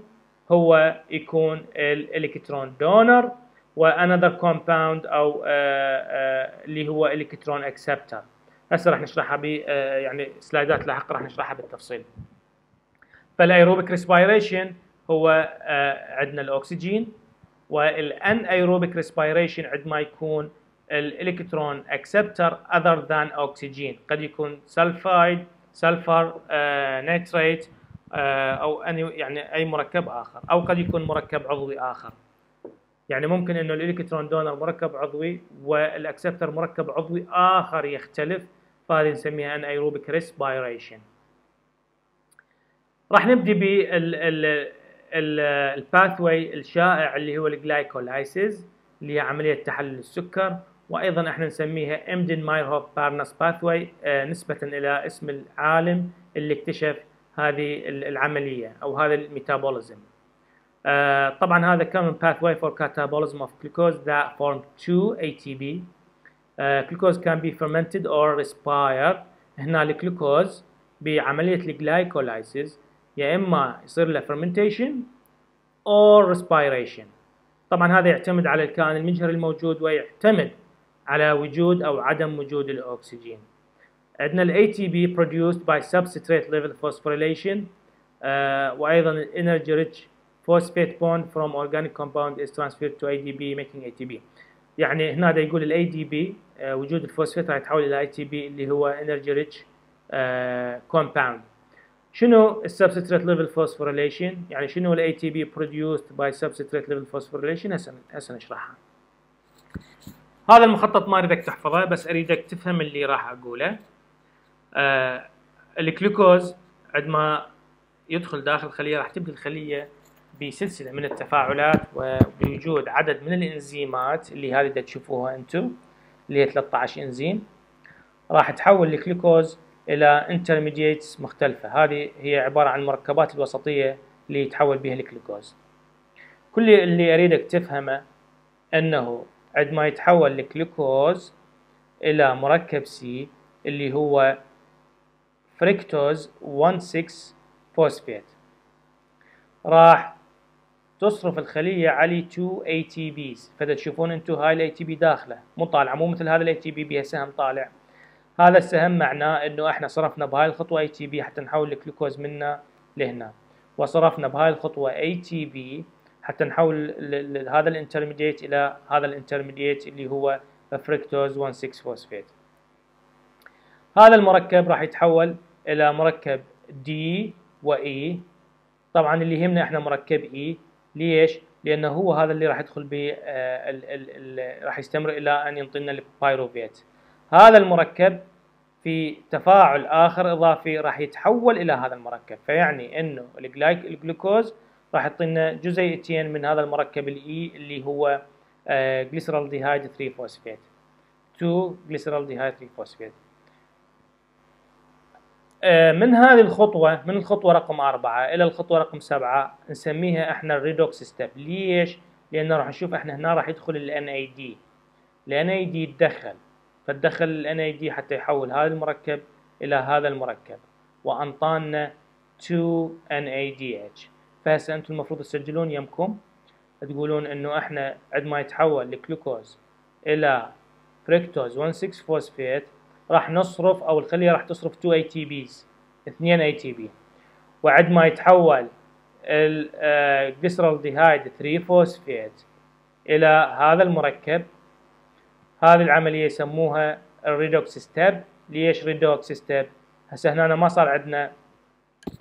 Speaker 1: هو يكون ال electron donor و another compound أو آه، آه، اللي هو electron acceptor. هسه راح نشرحها ب آه، يعني سلايدات لاحقه راح نشرحها بالتفصيل. فال aerobic respiration هو عندنا الأكسجين وال anaerobic respiration عندما يكون ال electron acceptor other than oxygen قد يكون sulfide sulfur nitrite أو أي يعني أي مركب آخر أو قد يكون مركب عضوي آخر. يعني ممكن إنه ال electron donor مركب عضوي وال acceptor مركب عضوي آخر يختلف فهذه نسميها anaerobic respiration راح نبدي بال ال pathway الشائع اللي هو ال glycolysis اللي هي عملية تحلل السكر. وأيضا إحنا نسميها Embden Meyerhof Parnas pathway نسبة إلى اسم العالم اللي اكتشف هذه العملية أو هذا ال metabolism. آه طبعا هذا common pathway for catabolism of glucose that form 2 ATP uh, can be fermented or respired. هنا الجلوكوز بعملية ال glycolysis يا إما يصير له fermentation or respiration طبعا هذا يعتمد على الكائن المجهري الموجود ويعتمد على وجود أو عدم وجود الاكسجين عندنا ال ATP produced by substrate level phosphorylation uh, وأيضا ال energy rich phosphate bond from organic compound is transferred to ADP making ATP يعني هنا دا يقول ال ADP uh, وجود الفوسفات راح يتحول إلى ATP اللي هو energy rich uh, compound شنو ال substrate level phosphorylation يعني شنو ال ATP produced by substrate level phosphorylation هسه هسه نشرحها. هذا المخطط ما أريدك تحفظه بس أريدك تفهم اللي راح أقوله. آه الجلوكوز عندما يدخل داخل الخلية راح تبدي الخلية بسلسلة من التفاعلات وبوجود عدد من الإنزيمات اللي هذه تشوفوها أنتم اللي هي 13 إنزيم. راح تحول الجلوكوز إلى intermediates مختلفة. هذه هي عبارة عن المركبات الوسطية اللي يتحول بها الجلوكوز كل اللي أريدك تفهمه أنه عندما يتحول الجلوكوز إلى مركب C اللي هو فريكتوز 16 فوسفات راح تصرف الخلية على 2 ATPs فدا تشوفون أنتم هاي ال ATP داخلة مو طالعة مو مثل هذا ال ATP بيها سهم طالع. هذا السهم معناه إنه إحنا صرفنا بهاي الخطوة ATP حتى نحول الجلوكوز منا لهنا. وصرفنا بهاي الخطوة ATP حتى نحول هذا ال intermediate إلى هذا ال intermediate اللي هو فريكتوز 16 فوسفات هذا المركب راح يتحول إلى مركب D و E طبعا اللي يهمنا إحنا مركب E ليش؟ لأنه هو هذا اللي راح يدخل ب راح يستمر إلى أن ينطينا ال pyruvate. هذا المركب في تفاعل آخر إضافي راح يتحول إلى هذا المركب. فيعني إنه الجلوكوز راح يعطينا جزيئتين من هذا المركب ال E اللي هو glyceraldehyde 3 فوسفات 2 glyceraldehyde 3 فوسفات من هذه الخطوة من الخطوة رقم أربعة إلى الخطوة رقم سبعة نسميها إحنا ال redox step ليش؟ لأنه راح نشوف إحنا هنا راح يدخل ال NAD ال NAD يتدخل فتدخل ال NAD حتى يحول هذا المركب إلى هذا المركب. وأنطانا 2 NADH فهسه أنتم المفروض تسجلون يمكم تقولون إنه إحنا عندما يتحول الجلوكوز إلى فريكتوز 16 فوسفات راح نصرف أو الخلية راح تصرف 2 إي تي بيز 2 إي تي بي. وعندما يتحول ال glyceraldehyde 3 فوسفيت إلى هذا المركب هذه العملية يسموها ال redox step ليش redox step هسه هنا ما صار عندنا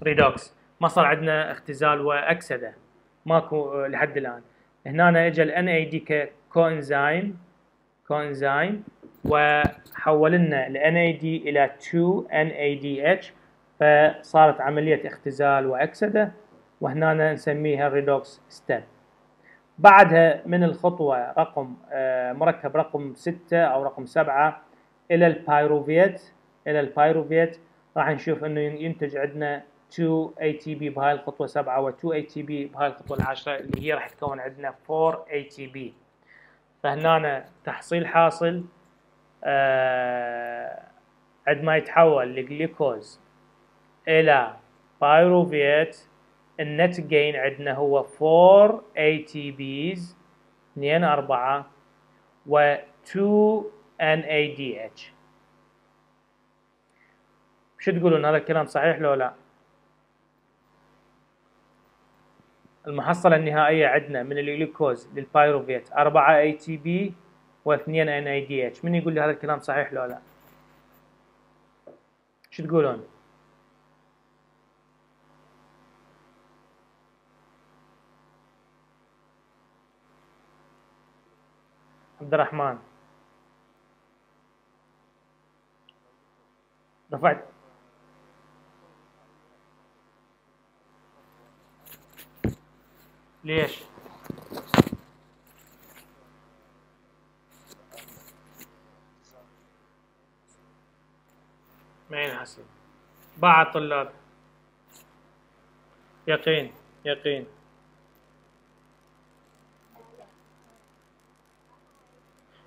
Speaker 1: redox ما صار عندنا اختزال وأكسدة. ماكو لحد الآن. هنا اجى ال NAD coenzyme coenzyme وحول لنا ال NAD إلى 2 NADH فصارت عملية اختزال وأكسدة وهنا نسميها redox step بعدها من الخطوة رقم آه، مركب رقم 6 أو رقم 7 إلى ال pyruvate إلى ال pyruvate. راح نشوف إنه ينتج عندنا 2 ATP بهاي الخطوة 7 و 2 ATP بهاي الخطوة العاشرة اللي هي راح تكون عندنا 4 ATP فهنا تحصيل حاصل آه عندما يتحول الجلوكوز إلى pyruvate ال net gain عندنا هو 4 ATPs 2 4 و 2 NADH شو تقولون هذا الكلام صحيح لو لا؟ المحصلة النهائية عندنا من الجلوكوز لل pyruvate 4 ATP واثنين NADH من يقول لي هذا الكلام صحيح لو لا؟ شو تقولون؟ عبد الرحمن. رفعت. ليش؟ ما ينحسب بعض الطلاب. يقين يقين.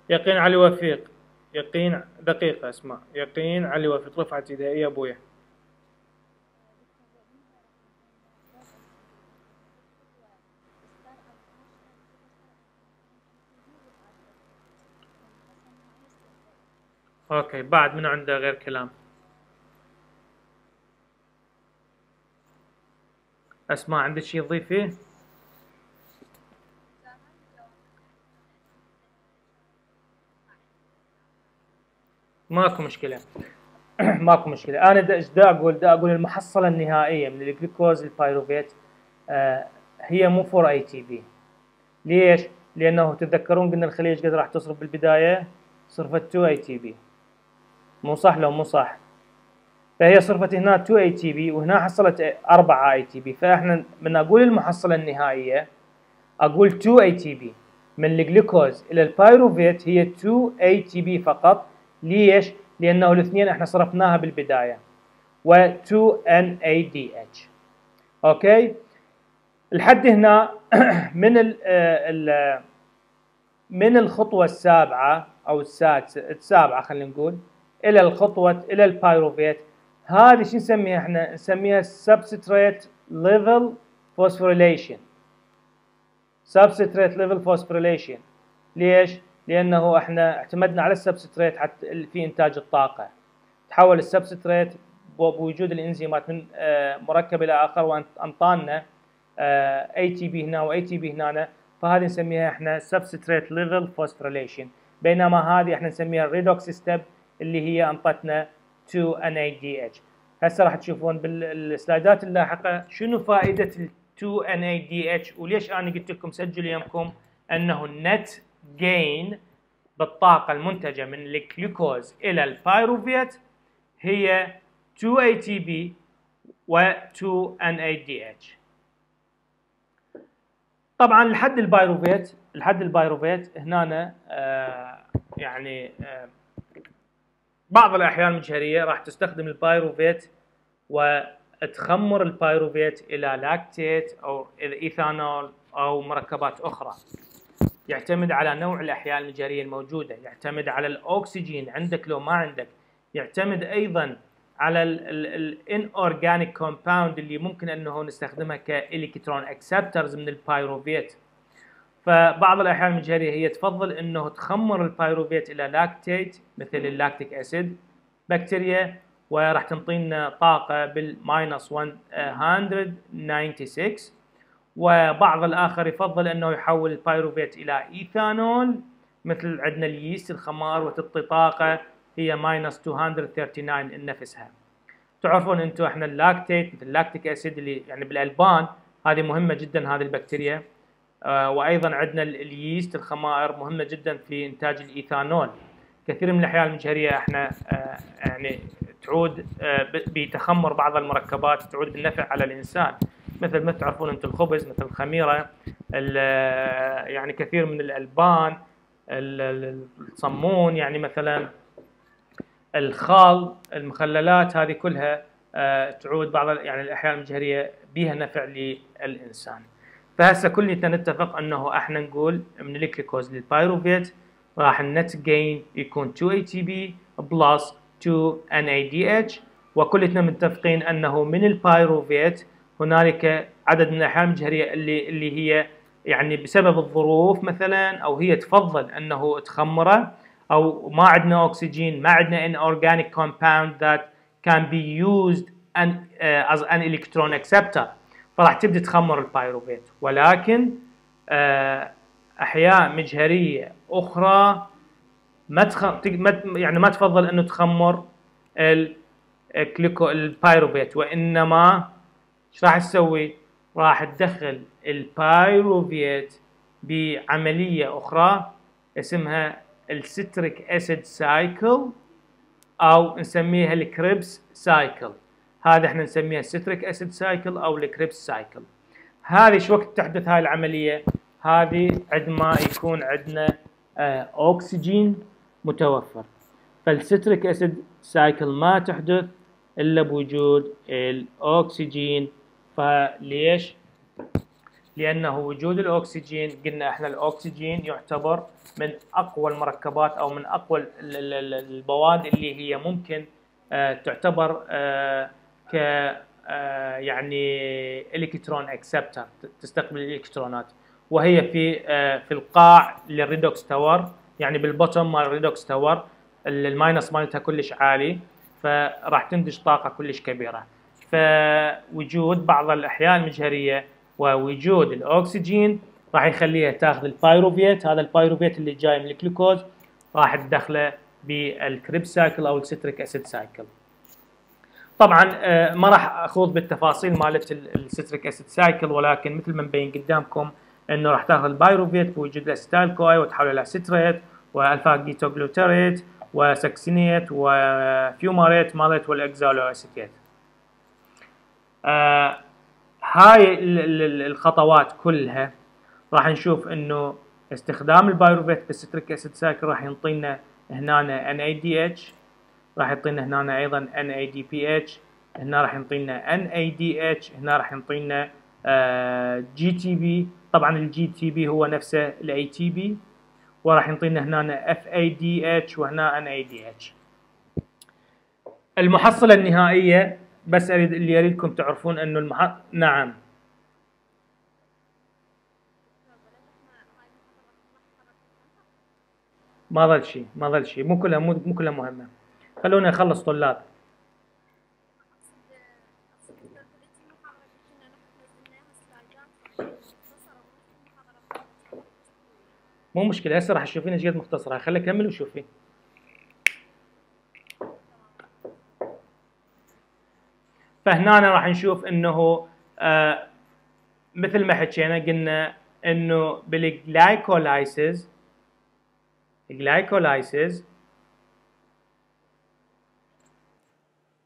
Speaker 1: يقين علي وفيق. يقين دقيقة اسمع. يقين علي وفيق. رفعت ابتدائية أبويا. أوكي بعد من عنده غير كلام. اسماء عندك شيء تضيفيه ماكو مشكلة. ماكو مشكلة. أنا دا دا أقول؟ دا أقول المحصلة النهائية من الجلوكوز ال pyruvate آه هي مو 4 ATP ليش؟ لأنه تتذكرون قلنا الخليه إيش قد راح تصرف بالبداية؟ صرفت 2 ATP مو صح لو مو صح. فهي صرفت هنا 2 ATP وهنا حصلت 4 ATP فإحنا من أقول المحصلة النهائية أقول 2 ATP من الجلوكوز إلى ال pyruvate هي 2 ATP فقط. ليش؟ لأنه الاثنين إحنا صرفناها بالبداية. و 2 NADH. okay؟ الحد هنا من ال ال من الخطوة السابعة أو السادسه السابعة خلينا نقول إلى الخطوة إلى ال pyruvate. هذه شو نسميها إحنا؟ نسميها substrate level phosphorylation. substrate level phosphorylation. ليش؟ لأنه إحنا اعتمدنا على ال substrate حتى في إنتاج الطاقة. تحول ال substrate بوجود الإنزيمات من آه، مركب إلى آخر وانطانا ATP هنا و ATP هنا فهذه نسميها إحنا substrate level phosphorylation. بينما هذه إحنا نسميها ال redox step اللي هي أنطتنا 2 NADH هسه راح تشوفون بال slides ات اللاحقة شنو فائدة ال 2 NADH وليش أنا قلت لكم سجلوا يمكم أنه ال net gain بالطاقة المنتجة من الجلوكوز إلى ال pyruvate هي 2 ATP و 2 NADH طبعا لحد ال pyruvate لحد ال pyruvate هنا آه يعني آه بعض الأحياء المجهرية راح تستخدم ال pyruvate وتخمر ال pyruvate إلى lactate أو إيثانول أو مركبات أخرى. يعتمد على نوع الاحياء المجهريه الموجوده يعتمد على الاكسجين عندك لو ما عندك يعتمد أيضا على ال inorganic compound اللي ممكن انه نستخدمها ك electron acceptors من ال pyruvate فبعض الاحياء المجهريه هي تفضل انه تخمر ال pyruvate إلى lactate مثل ال lactic acid bacteria وراح تنطينا طاقه بال minus 196 وبعض الآخر يفضل أنه يحول ال pyruvate إلى إيثانول مثل عندنا ال yeast الخمار وتعطي طاقة هي minus 239 نفسها. تعرفون أنتم إحنا ال lactate مثل ال lactic acid اللي يعني بالألبان هذه مهمة جدا هذه البكتيريا. آه وأيضا عندنا اليست الخمائر مهمة جدا في إنتاج الإيثانول. كثير من الأحيان المجهريه إحنا آه يعني تعود آه بتخمر بعض المركبات تعود بالنفع على الإنسان. مثل ما تعرفون أنتم الخبز مثل الخميرة يعني كثير من الألبان الصمون يعني مثلا الخال المخللات هذه كلها آه، تعود بعض يعني الأحياء المجهريه بها نفع للإنسان. فهسه كلنا نتفق أنه إحنا نقول من الجلوكوز لل pyruvate راح ال net gain يكون 2 اي تي بي بلس 2 ان اي دي اتش وكلنا متفقين أنه من ال pyruvate هنالك عدد من الأحياء المجهريه اللي اللي هي يعني بسبب الظروف مثلا أو هي تفضل أنه تخمره أو ما عندنا أكسجين ما عندنا inorganic compound that can be used as an electron acceptor فراح تبدأ تخمر ال pyruvate. ولكن uh, أحياء مجهرية أخرى ما تخ... يعني ما تفضل أنه تخمر ال glyco ال pyruvate وإنما إيش راح تسوي؟ راح تدخل ال pyruvate بعملية أخرى اسمها ال citric acid cycle أو نسميها ال Krebs cycle هذا إحنا نسميها ال citric acid cycle أو ال Krebs cycle هذه إيش وقت تحدث هاي العملية؟ هذه عندما يكون عندنا آه أكسجين متوفر فال citric acid cycle ما تحدث إلا بوجود الأكسجين فليش؟ لأنه وجود الأكسجين قلنا إحنا الأكسجين يعتبر من أقوى المركبات أو من أقوى المواد اللي هي ممكن آه تعتبر آه ك آه يعني electron acceptor تستقبل الإلكترونات وهي في في القاع لل redox tower يعني بال bottom مال ال redox tower ال minus مالتها كلش عالي فراح تنتج طاقة كلش كبيرة فوجود بعض الأحياء المجهرية ووجود الأكسجين راح يخليها تاخذ ال pyruvate. هذا البايروفيت اللي جاي من الجلوكوز راح تدخله بال Krebs cycle أو ال citric acid cycle. طبعا آه، ما راح أخوض بالتفاصيل مالت ال citric acid cycle ولكن مثل ما مبين قدامكم إنه راح تاخذ ال pyruvate بوجود ال acetyl CoA وتحوله إلى citrate و alpha-ketoglutarate و succinate و fumarate malate وال oxaloacetate آه هاي الخطوات كلها راح نشوف إنه استخدام ال pyruvate بال citric acid cycle راح ينطينا هنا NADH راح يعطينا هنا أيضا NADPH هنا راح يعطينا NADH هنا راح يعطينا آه GTP طبعا ال GTP هو نفسه ال ATP وراح يعطينا هنا FADH وهنا NADH المحصلة النهائية بس اريد اللي أريدكم تعرفون أنه المح... نعم. ما ظل شيء ما ظل شيء. مو كلها مو كلها مهمة. خلونا نخلص طلاب. مو مشكلة هسه راح تشوفين إيش قد مختصرة. خليك كمل وشوفي. فهنا راح نشوف إنه آه مثل ما حكينا قلنا إنه بال glycolysis ال glycolysis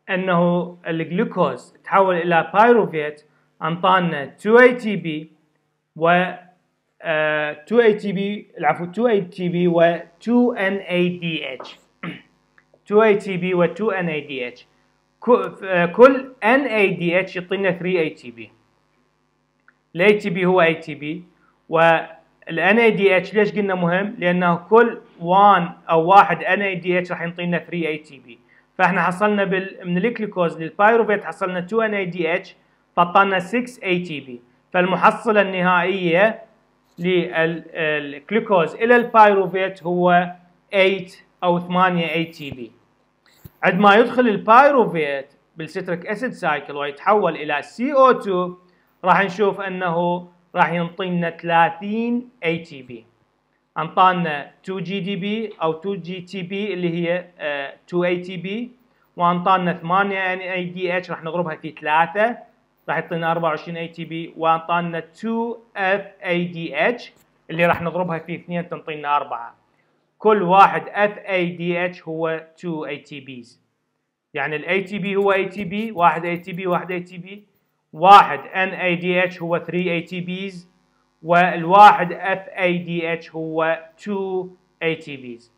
Speaker 1: إنه الجلوكوز تحول إلى pyruvate أنطانا 2 ATP و 2 ATP العفو 2 ATP و 2 NADH. 2 ATP و 2 كل NADH يعطينا 3 ATP ال ATP هو ATP وال NADH ليش قلنا مهم؟ لأنه كل 1 أو واحد NADH راح يعطينا 3 ATP فإحنا حصلنا بال من الجلوكوز لل pyruvate حصلنا 2 NADH فطلنا 6 ATP فالمحصلة النهائية للجلوكوز إلى ال pyruvate هو 8 أو 8 ATP عندما يدخل ال pyruvate بال citric acid cycle ويتحول إلى CO2 راح نشوف أنه راح ينطينا 30 ATP أنطانا 2 GDP أو 2 GTP اللي هي 2 ATP وأنطانا 8 NADH راح نضربها في 3 راح يعطينا 24 ATP وأنطانا 2 FADH اللي راح نضربها في 2 تنطينا 4 كل واحد FADH هو 2 ATPs يعني ال ATP هو ATP واحد ATP واحد ATP واحد NADH هو 3 ATPs والواحد FADH هو 2 ATPs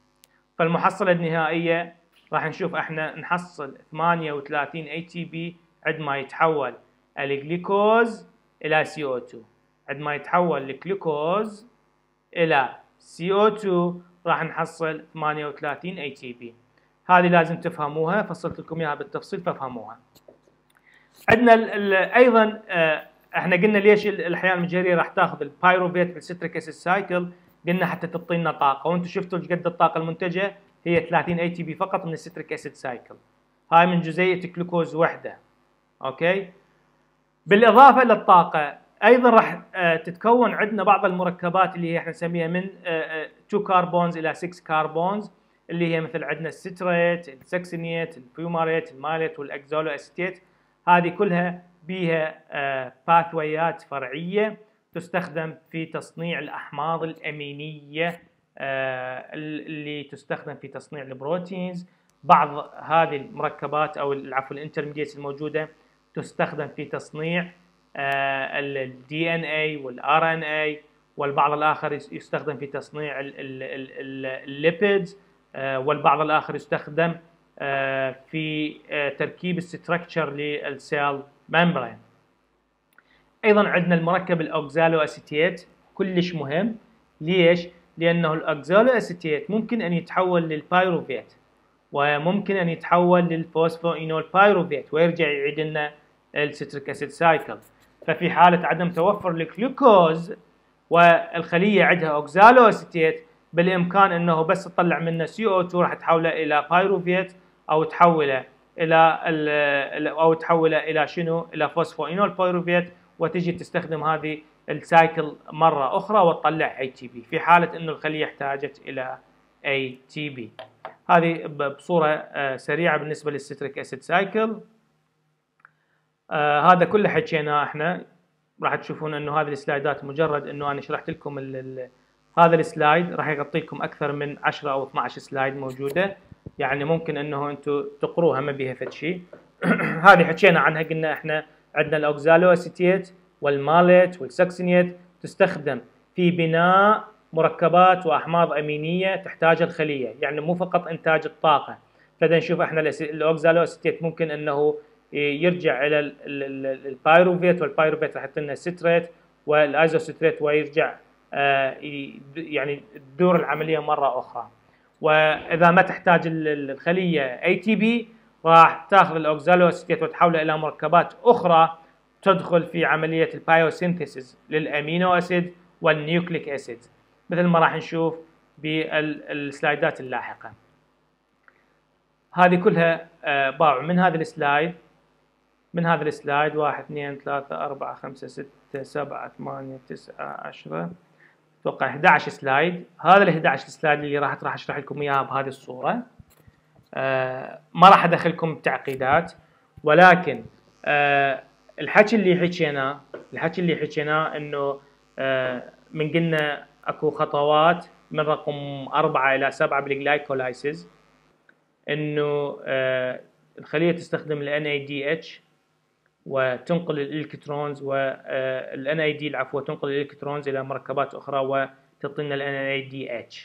Speaker 1: فالمحصلة النهائية راح نشوف إحنا نحصل 38 ATP عندما يتحول الجلوكوز إلى CO2 عندما يتحول الجلوكوز إلى CO2 راح نحصل 38 ATP هذه لازم تفهموها فصلت لكم إياها بالتفصيل فافهموها. عندنا أيضا آه، إحنا قلنا ليش الاحياء المجهريه راح تأخذ ال pyruvate بال citric acid cycle قلنا حتى تعطينا طاقة. وأنتم شفتوا إيش قد الطاقة المنتجة؟ هي 30 ATP فقط من ال citric acid cycle هاي من جزيئة الجلوكوز وحدة. Okay؟ بالإضافة إلى الطاقه أيضا راح آه، تتكون عندنا بعض المركبات اللي هي إحنا نسميها من 2 آه، carbons إلى 6 carbons اللي هي مثل عندنا ال citrate ال succinate ال fumarate ال malate وال oxaloacetate هذه كلها بها pathway ات آه، فرعية تستخدم في تصنيع الأحماض الأمينية آه، اللي تستخدم في تصنيع ال proteins. بعض هذه المركبات أو العفو ال intermediates الموجودة تستخدم في تصنيع ال DNA وال RNA والبعض الآخر يستخدم في تصنيع ال lipids آه، والبعض الآخر يستخدم في تركيب ال structure لل cell membrane أيضا عندنا المركب ال oxaloacetate كلش مهم. ليش؟ لأنه ال oxaloacetate ممكن أن يتحول لل pyruvate وممكن أن يتحول لل phosphoenolpyruvate ويرجع يعيد لنا ال citric acid cycle ففي حالة عدم توفر الجلوكوز والخلية عندها oxaloacetate بالإمكان إنه بس تطلع منه CO2 راح تحوله إلى pyruvate أو تحوله إلى أو تحوله إلى شنو؟ إلى phosphoenolpyruvate وتجي تستخدم هذه ال cycle مرة أخرى وتطلع ATP في حالة إنه الخلية احتاجت إلى ATP. هذه بصورة آه، سريعة بالنسبة لل citric acid cycle. آه هذا كله حكيناه إحنا. راح تشوفون انه هذه السلايدات مجرد انه أنا شرحت لكم ال ال هذا ال slide راح يغطي لكم أكثر من 10 أو 12 slide موجودة. يعني ممكن انه أنتم تقروها ما بيها فد شيء هذه حكينا عنها قلنا إحنا عندنا ال oxaloacetate وال malate وال succinate تستخدم في بناء مركبات وأحماض أمينية تحتاجها الخلية. يعني مو فقط إنتاج الطاقة. فدا نشوف إحنا ال oxaloacetate ممكن إنه يرجع إلى ال pyruvate وال pyruvate راح يعطينا citrate وال isocitrate ويرجع آه، يعني تدور العملية مرة أخرى. وإذا ما تحتاج الخلية ATP راح تاخذ ال oxaloacetate وتحوله إلى مركبات أخرى تدخل في عملية ال biosynthesis لل amino acid وال nucleic acid مثل ما راح نشوف بالسلايدات اللاحقة. هذه كلها آه، باع من هذا ال slide. من هذا ال slide واحد اثنين ثلاثة أربعة خمسة ستة سبعة ثمانية تسعة عشرة. أتوقع 11 slide. هذا ال 11 slide اللي راح راح أشرح لكم اياها بهذه الصورة. آه ما راح ادخلكم بتعقيدات ولكن آه الحكي اللي حكيناه الحكي اللي حكيناه إنه آه من قلنا أكو خطوات من رقم أربعة إلى سبعة بال glycolysis إنه آه الخلية تستخدم ال NADH وتنقل ال electrons وال آه، NAD العفو تنقل ال electrons إلى مركبات أخرى وتعطينا ال NADH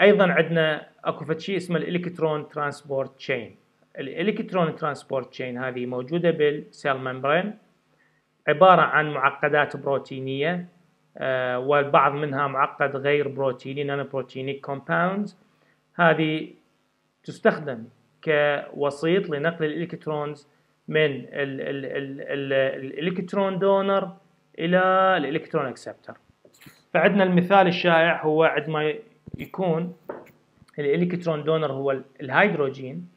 Speaker 1: أيضا عندنا أكو شيء اسمه ال electron transport chain ال electron transport chain هذه موجودة بال cell membrane عبارة عن معقدات بروتينية آه، والبعض منها معقد غير بروتيني non-proteinic compounds هذه تستخدم كوسيط لنقل ال electrons من ال electron donor إلى ال electron acceptor. فعندنا المثال الشائع هو عندما يكون ال electron donor هو الهيدروجين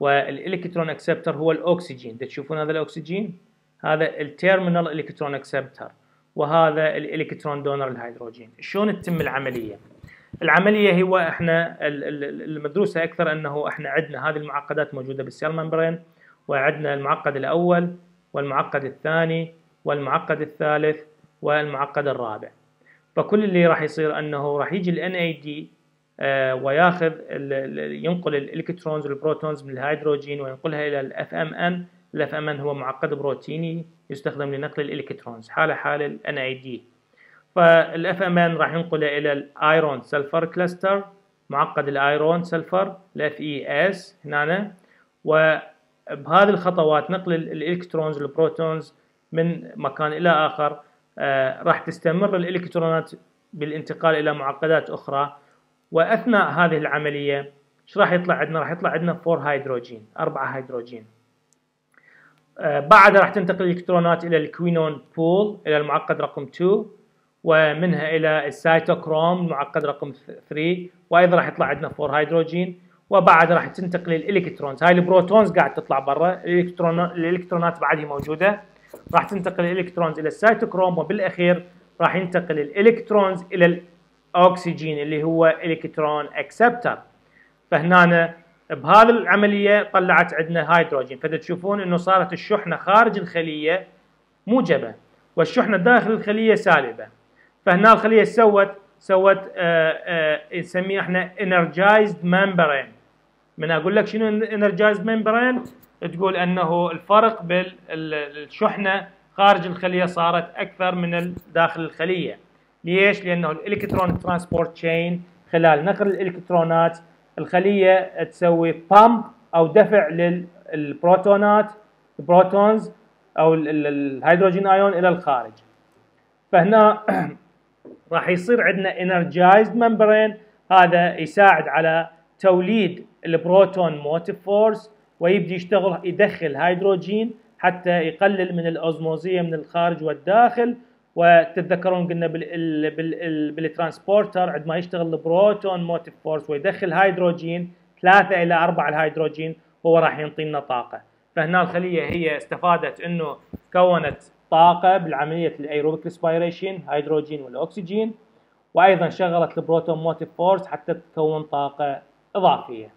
Speaker 1: وال electron acceptor هو الأكسجين. تشوفون هذا الأكسجين هذا ال terminal electron acceptor وهذا ال electron donor الهيدروجين. شلون تتم العملية؟ العملية هو إحنا المدروسة أكثر أنه إحنا عندنا هذه المعقدات موجودة بال cell membrane. وعندنا المعقد الأول والمعقد الثاني والمعقد الثالث والمعقد الرابع. فكل اللي راح يصير أنه راح يجي ال NAD آه وياخذ ينقل ال electrons وال protons من الهيدروجين وينقلها إلى ال FMN ال FMN هو معقد بروتيني يستخدم لنقل ال electrons حاله حال ال NAD فال FMN راح ينقله إلى ال iron sulfur cluster معقد ال iron sulfur ال FeS هنا. بهذه الخطوات نقل ال electrons ال protons من مكان إلى آخر. آه، راح تستمر الإلكترونات بالانتقال إلى معقدات أخرى. وأثناء هذه العملية إيش راح يطلع عندنا؟ راح يطلع عندنا 4 هيدروجين أربعة هيدروجين آه، بعدها راح تنتقل الإلكترونات إلى ال quinone pool إلى المعقد رقم 2 ومنها إلى السيتوكروم المعقد رقم 3 وأيضا راح يطلع عندنا 4 هيدروجين وبعد راح تنتقل ال electrons هاي ال protons قاعد تطلع برا. الالكترون الإلكترونات بعدها موجودة. راح تنتقل ال electrons إلى السيتوكروم وبالأخير راح ينتقل ال electrons إلى الأكسجين اللي هو electron acceptor. فهنا بهذه العملية طلعت عندنا هيدروجين. فتشوفون إنه صارت الشحنة خارج الخلية موجبة والشحنة داخل الخلية سالبة. فهنا الخلية سوت سوت آه، آه، نسميه إحنا energized membrane من أقول لك شنو energized membrane تقول أنه الفرق بالشحنه خارج الخلية صارت أكثر من داخل الخلية. ليش؟ لأنه ال electron transport chain خلال نقل الإلكترونات الخلية تسوي pump أو دفع للبروتونات ال protons أو ال hydrogen ion إلى الخارج. فهنا راح يصير عندنا energized membrane هذا يساعد على توليد ال proton motive force ويبدي يشتغل يدخل هيدروجين حتى يقلل من الأوزموزية من الخارج والداخل. وتتذكرون قلنا بال بال بال transporter عندما يشتغل ال proton motive force ويدخل هيدروجين ثلاثة إلى أربعة الهيدروجين هو راح ينطينا طاقة. فهنا الخلية هي استفادت أنه كونت طاقة بالعملية ال aerobic respiration هيدروجين والأكسجين. وأيضا شغلت ال proton motive force حتى تكون طاقة إضافية.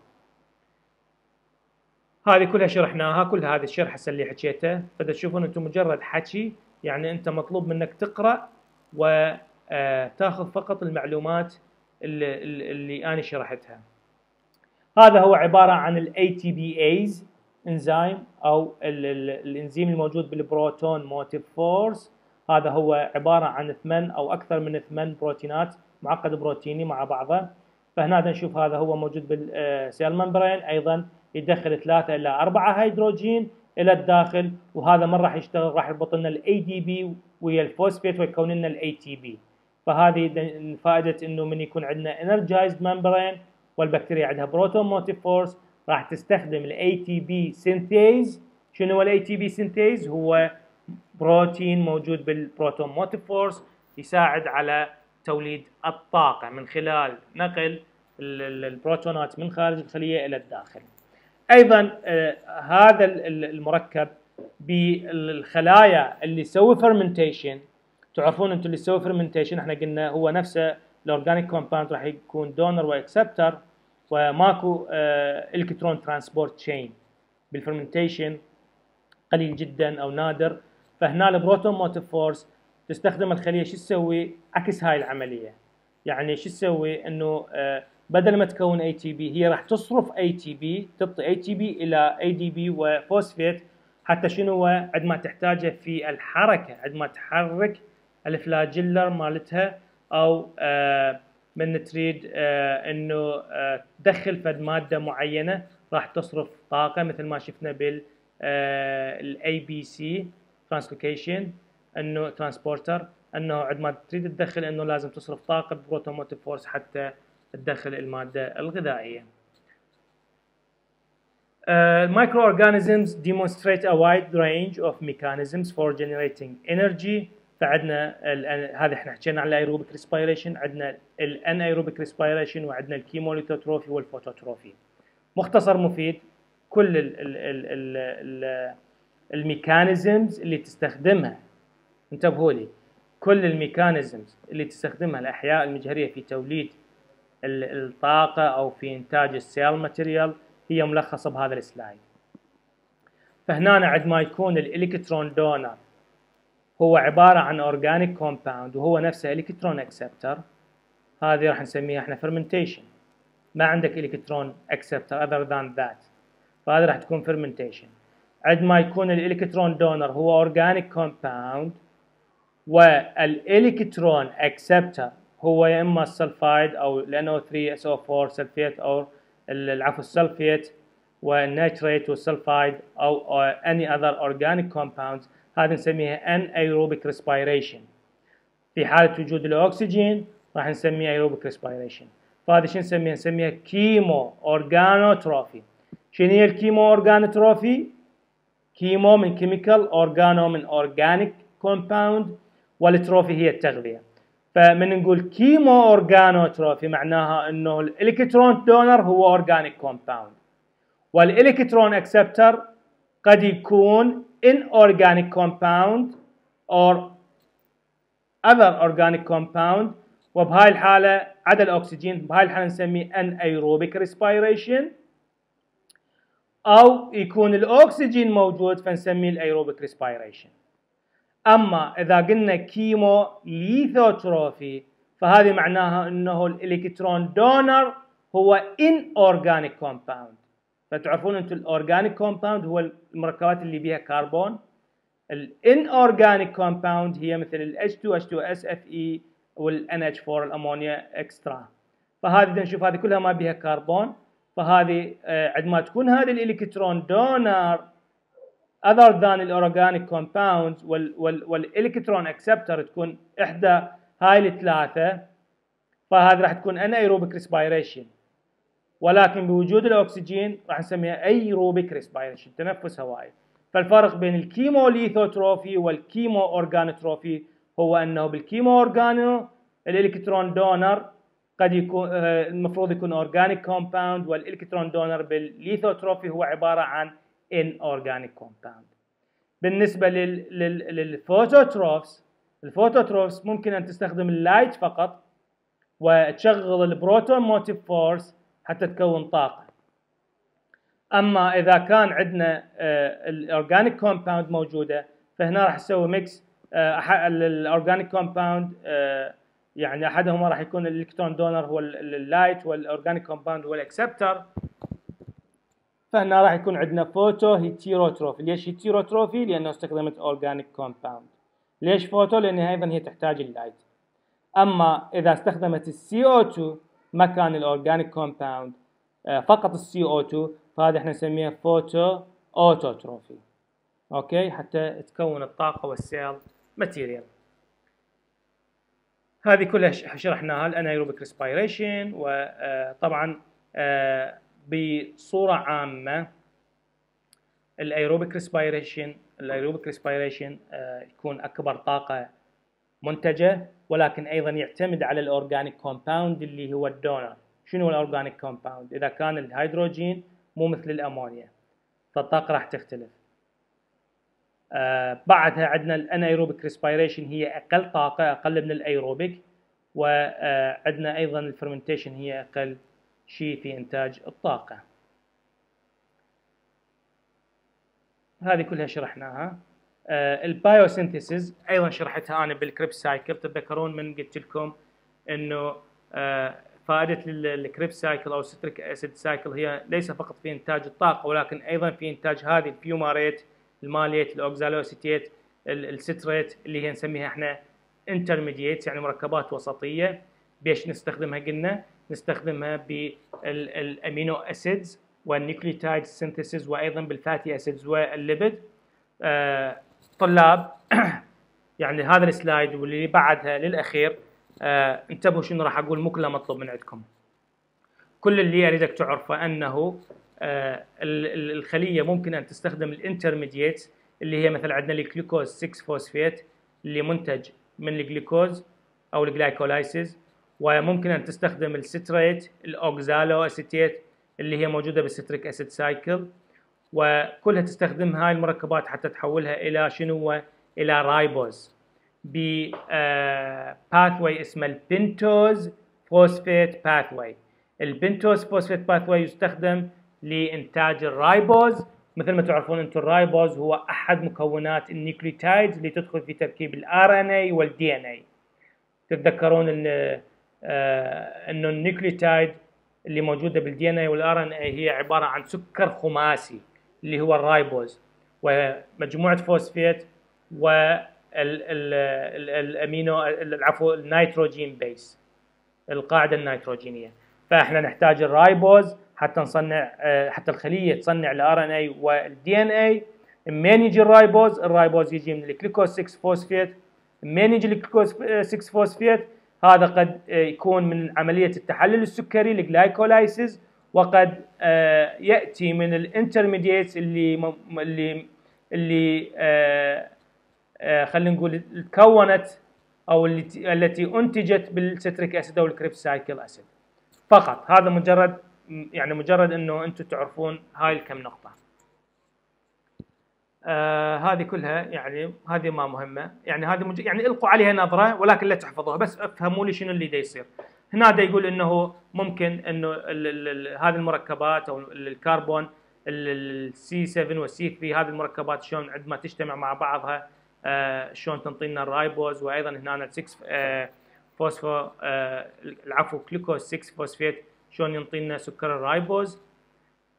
Speaker 1: هذه كلها شرحناها كل هذا الشرح هسه اللي حكيته. فدا تشوفون أنتم مجرد حكي يعني أنت مطلوب منك تقرأ وتاخذ آه، فقط المعلومات اللي, اللي أنا شرحتها. هذا هو عبارة عن ال ATPase إنزيم أو الإنزيم الموجود بال proton motive force. هذا هو عبارة عن ثمان أو أكثر من ثمان بروتينات معقد بروتيني مع بعضه. فهنا نشوف هذا هو موجود بال cell membrane. أيضا يدخل ثلاثة إلى أربعة هيدروجين إلى الداخل وهذا ما راح يشتغل راح يربط لنا ال ADP ويا الفوسفيت ويكون لنا ال ATP فهذه فائدة إنه من يكون عندنا energized membrane والبكتيريا عندها proton motive force راح تستخدم ال ATP synthase شنو هو ال ATP synthase هو بروتين موجود بال proton motive force يساعد على توليد الطاقة من خلال نقل البروتونات من خارج الخلية إلى الداخل. أيضا آه، هذا المركب بالخلايا اللي يسوي fermentation تعرفون أنتم اللي يسوي fermentation إحنا قلنا هو نفسه ال organic compound راح يكون donor و acceptor وماكو electron transport chain بال fermentation قليل جدا أو نادر. فهنا ال proton motive force تستخدم الخلية شو تسوي؟ عكس هاي العملية. يعني شو تسوي؟ إنه آه بدل ما تكون ATP هي راح تصرف ATP تعطي ATP إلى ADP و phosphate حتى شنو؟ هو عندما تحتاجه في الحركة عندما تحرك ال flagella مالتها أو آه من تريد آه إنه تدخل فد مادة معينة راح تصرف طاقة مثل ما شفنا بال ال ABC translocation إنه transporter إنه عندما تريد تدخل إنه لازم تصرف طاقة proton motive force حتى تدخل المادة الغذائية. Microorganisms demonstrate a wide range of mechanisms for generating energy فعندنا هذا إحنا حكينا عن ال aerobic respiration عندنا ال anaerobic respiration وعندنا ال chemolithotrophy وال phototrophy مختصر مفيد كل ال ال ال ال ال mechanisms اللي تستخدمها انتبهوا لي. كل ال mechanisms اللي تستخدمها الأحياء المجهرية في توليد الطاقة أو في إنتاج ال cell material هي ملخصة بهذا ال slide. فهنا عندما يكون ال electron donor. هو عبارة عن organic compound وهو نفسه electron acceptor هذه راح نسميها إحنا fermentation. ما عندك electron acceptor other than that. فهذه راح تكون fermentation. عندما يكون ال electron donor هو organic compound وال electron acceptor هو يا إما ال sulfide أو ال NO3SO4 sulfate أو العفو ال sulfate وال nitrate وال sulfide أو any other organic compounds. هذه نسميها anaerobic respiration. في حالة وجود الأكسجين راح نسميها aerobic respiration. فهذه شو نسميها؟ نسميها chemoorganotrophy شنو هي ال chemoorganotrophy؟ chemo من chemical organo من organic compound وال trophy هي التغذية. فمن نقول chemoorganotrophy معناها إنه ال electron donor هو organic compound. وال electron acceptor قد يكون inorganic compound or other organic compound وبهاي الحالة عدا الأكسجين بهاي الحالة نسميه anaerobic respiration أو يكون الأكسجين موجود فنسميه ال aerobic respiration أما إذا قلنا chemolithotrophy فهذه معناها إنه ال electron donor هو inorganic compound فتعرفون أنتم ال organic compound هو المركبات اللي بيها كربون ال inorganic compound هي مثل ال H2H2SFE وال NH4 الأمونيا etcetera فهذه نشوف هذه كلها ما بيها كربون فهذه آه، عندما تكون هذه ال electron donor other than ال organic compounds وال electron acceptor تكون إحدى هاي الثلاثة فهذه راح تكون anaerobic respiration ولكن بوجود الأكسجين راح نسميها aerobic respiration تنفس هوائي. فالفرق بين ال chemolithotrophy وال chemoorganotrophy هو أنه بال chemoorgano ال electron donor قد يكون آه، المفروض يكون organic compound وال electron donor بال lithotrophy هو عبارة عن inorganic compound بالنسبة لل phototrophs ال phototrophs ممكن أن تستخدم ال light فقط وتشغل ال proton motive force حتى تكون طاقة. أما إذا كان عندنا ال organic compound موجودة فهنا راح نسوي mix ال organic compound يعني احدهما راح يكون الإلكترون دونر هو اللايت والاورجانيك كومباوند هو الأكسبتر. فهنا راح يكون عندنا photoheterotrophy ليش heterotrophy لأنه استخدمت organic compound ليش فوتو لأن أيضا هي تحتاج ال light أما إذا استخدمت ال CO2 مكان ال organic compound فقط ال CO2 فهذا إحنا نسميها photoautotrophy okay؟ حتى تكون الطاقة وال cell material هذه كلها شرحناها. ال anaerobic respiration وطبعا بصورة عامة ال aerobic respiration ال aerobic respiration يكون أكبر طاقة منتجة ولكن أيضا يعتمد على ال organic compound اللي هو ال donor. شنو ال organic compound؟ إذا كان الهيدروجين مو مثل الأمونيا فالطاقة راح تختلف. آه بعدها عندنا ال anaerobic respiration هي أقل طاقة أقل من الأيروبيك وعندنا أيضا ال fermentation هي أقل شيء في إنتاج الطاقة. هذه كلها شرحناها. آه ال biosynthesis أيضا شرحتها أنا بال Krebs cycle تتذكرون من قلت لكم إنه آه فائدة ال Krebs cycle أو ال citric acid cycle هي ليس فقط في إنتاج الطاقة ولكن أيضا في إنتاج هذه الفيوماريت الماليت الأوكزالوسيتيت الستريت اللي هي نسميها إحنا intermediates يعني مركبات وسطية. بيش نستخدمها قلنا؟ نستخدمها بال amino acids وال nucleotide synthesis وأيضا بال fatty acids وال lipid. آه طلاب يعني هذا ال slide واللي بعدها للأخير آه انتبهوا شنو راح أقول مو كله مطلوب من عندكم. كل اللي أريدك تعرفه أنه آه الخلية ممكن أن تستخدم ال intermediate اللي هي مثلا عندنا الجلوكوز 6 فوسفيت اللي منتج من الجلوكوز أو ال glycolysis. وممكن أن تستخدم ال citrate ال oxaloacetate اللي هي موجودة بال citric acid cycle. وكلها تستخدم هاي المركبات حتى تحولها إلى شنو؟ إلى ribose. ب pathway اسمه ال pentose phosphate pathway ال pentose phosphate pathway يستخدم لإنتاج ال ribose. مثل ما تعرفون أنتم ال ribose هو أحد مكونات ال nucleotides اللي تدخل في تركيب ال RNA وال DNA تتذكرون إن آه إنه ال nucleotide اللي موجودة بال DNA وال RNA هي عبارة عن سكر خماسي اللي هو ال ribose ومجموعة فوسفيت و الامينو العفو ال nitrogen base القاعدة النيتروجينية. فإحنا نحتاج ال ribose حتى نصنع حتى الخلية تصنع ال RNA وال DNA منين يجي ال ribose ال ribose يجي من الجلوكوز 6 فوسفيت منين يجي الجلوكوز 6 فوسفيت هذا قد يكون من عملية التحلل السكري ال glycolysis وقد يأتي من ال intermediates اللي اللي اللي خلينا نقول تكونت أو التي التي أنتجت بال citric acid أو ال Krebs cycle acid. فقط هذا مجرد يعني مجرد إنه أنتم تعرفون هاي الكم نقطة. آه هذه كلها يعني هذه ما مهمة. يعني هذه مج... يعني القوا عليها نظرة ولكن لا تحفظوها. بس افهموا لي شنو اللي دا يصير. هنا دا يقول إنه ممكن إنه هذه المركبات أو الكربون ال C 7 وال C 3 هذه المركبات شلون عندما تجتمع مع بعضها آه شلون تنطينا ال ribose وأيضا هنا 6 آه phospho آه العفو جلوكوز 6 فوسفيت شلون ينطينا سكر ال ribose.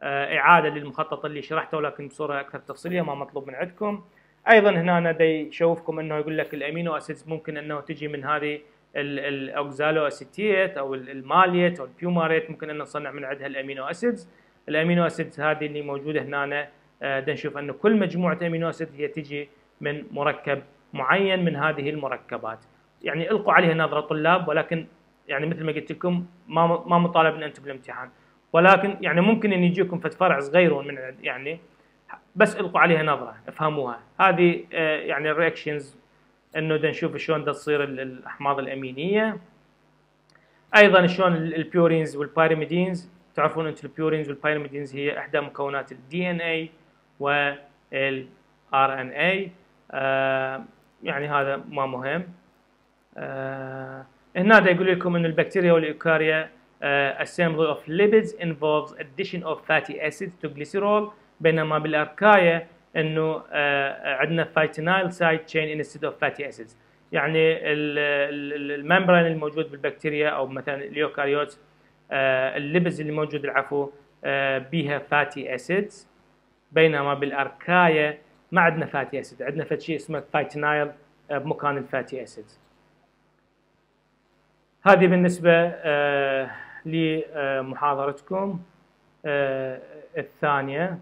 Speaker 1: إعادة للمخطط اللي شرحته لكن بصورة أكثر تفصيلية ما مطلوب من عندكم. أيضا هنا دا يشوفكم إنه يقول لك ال amino acids ممكن إنه تجي من هذه ال oxaloacetate أو ال malate أو ال fumarate ممكن ان نصنع من عندها ال amino acids. ال amino acids هذه اللي موجودة هنا آه نشوف إنه كل مجموعة amino acid هي تجي من مركب معين من هذه المركبات. يعني القوا عليها نظرة طلاب ولكن يعني مثل ما قلت لكم ما ما مطالب ان أنتم بالامتحان. ولكن يعني ممكن أن يجيكم فد فرع صغير من يعني بس إلقوا عليها نظرة افهموها. هذه يعني ال reactions إنه بدنا نشوف شلون تصير الأحماض الأمينية. أيضا شلون ال purines وال pyrimidines تعرفون أنتم ال purines وال pyrimidines هي إحدى مكونات ال DNA وال RNA يعني هذا ما مهم. آه هنا دا يقول لكم إن البكتيريا وال eukarya uh, assembly of lipids involves addition of fatty acids to glycerol. بينما بال archaea إنه uh, عندنا phytanyl side chain instead of fatty acids يعني ال membrane الموجود بالبكتيريا أو مثلا ال eukaryote uh, ال lipids اللي موجود العفو uh, بيها fatty acids بينما بال archaea ما عندنا fatty acid عندنا فد شيء اسمه phytanyl بمكان ال fatty acids هذه بالنسبة uh, لمحاضرتكم الثانية.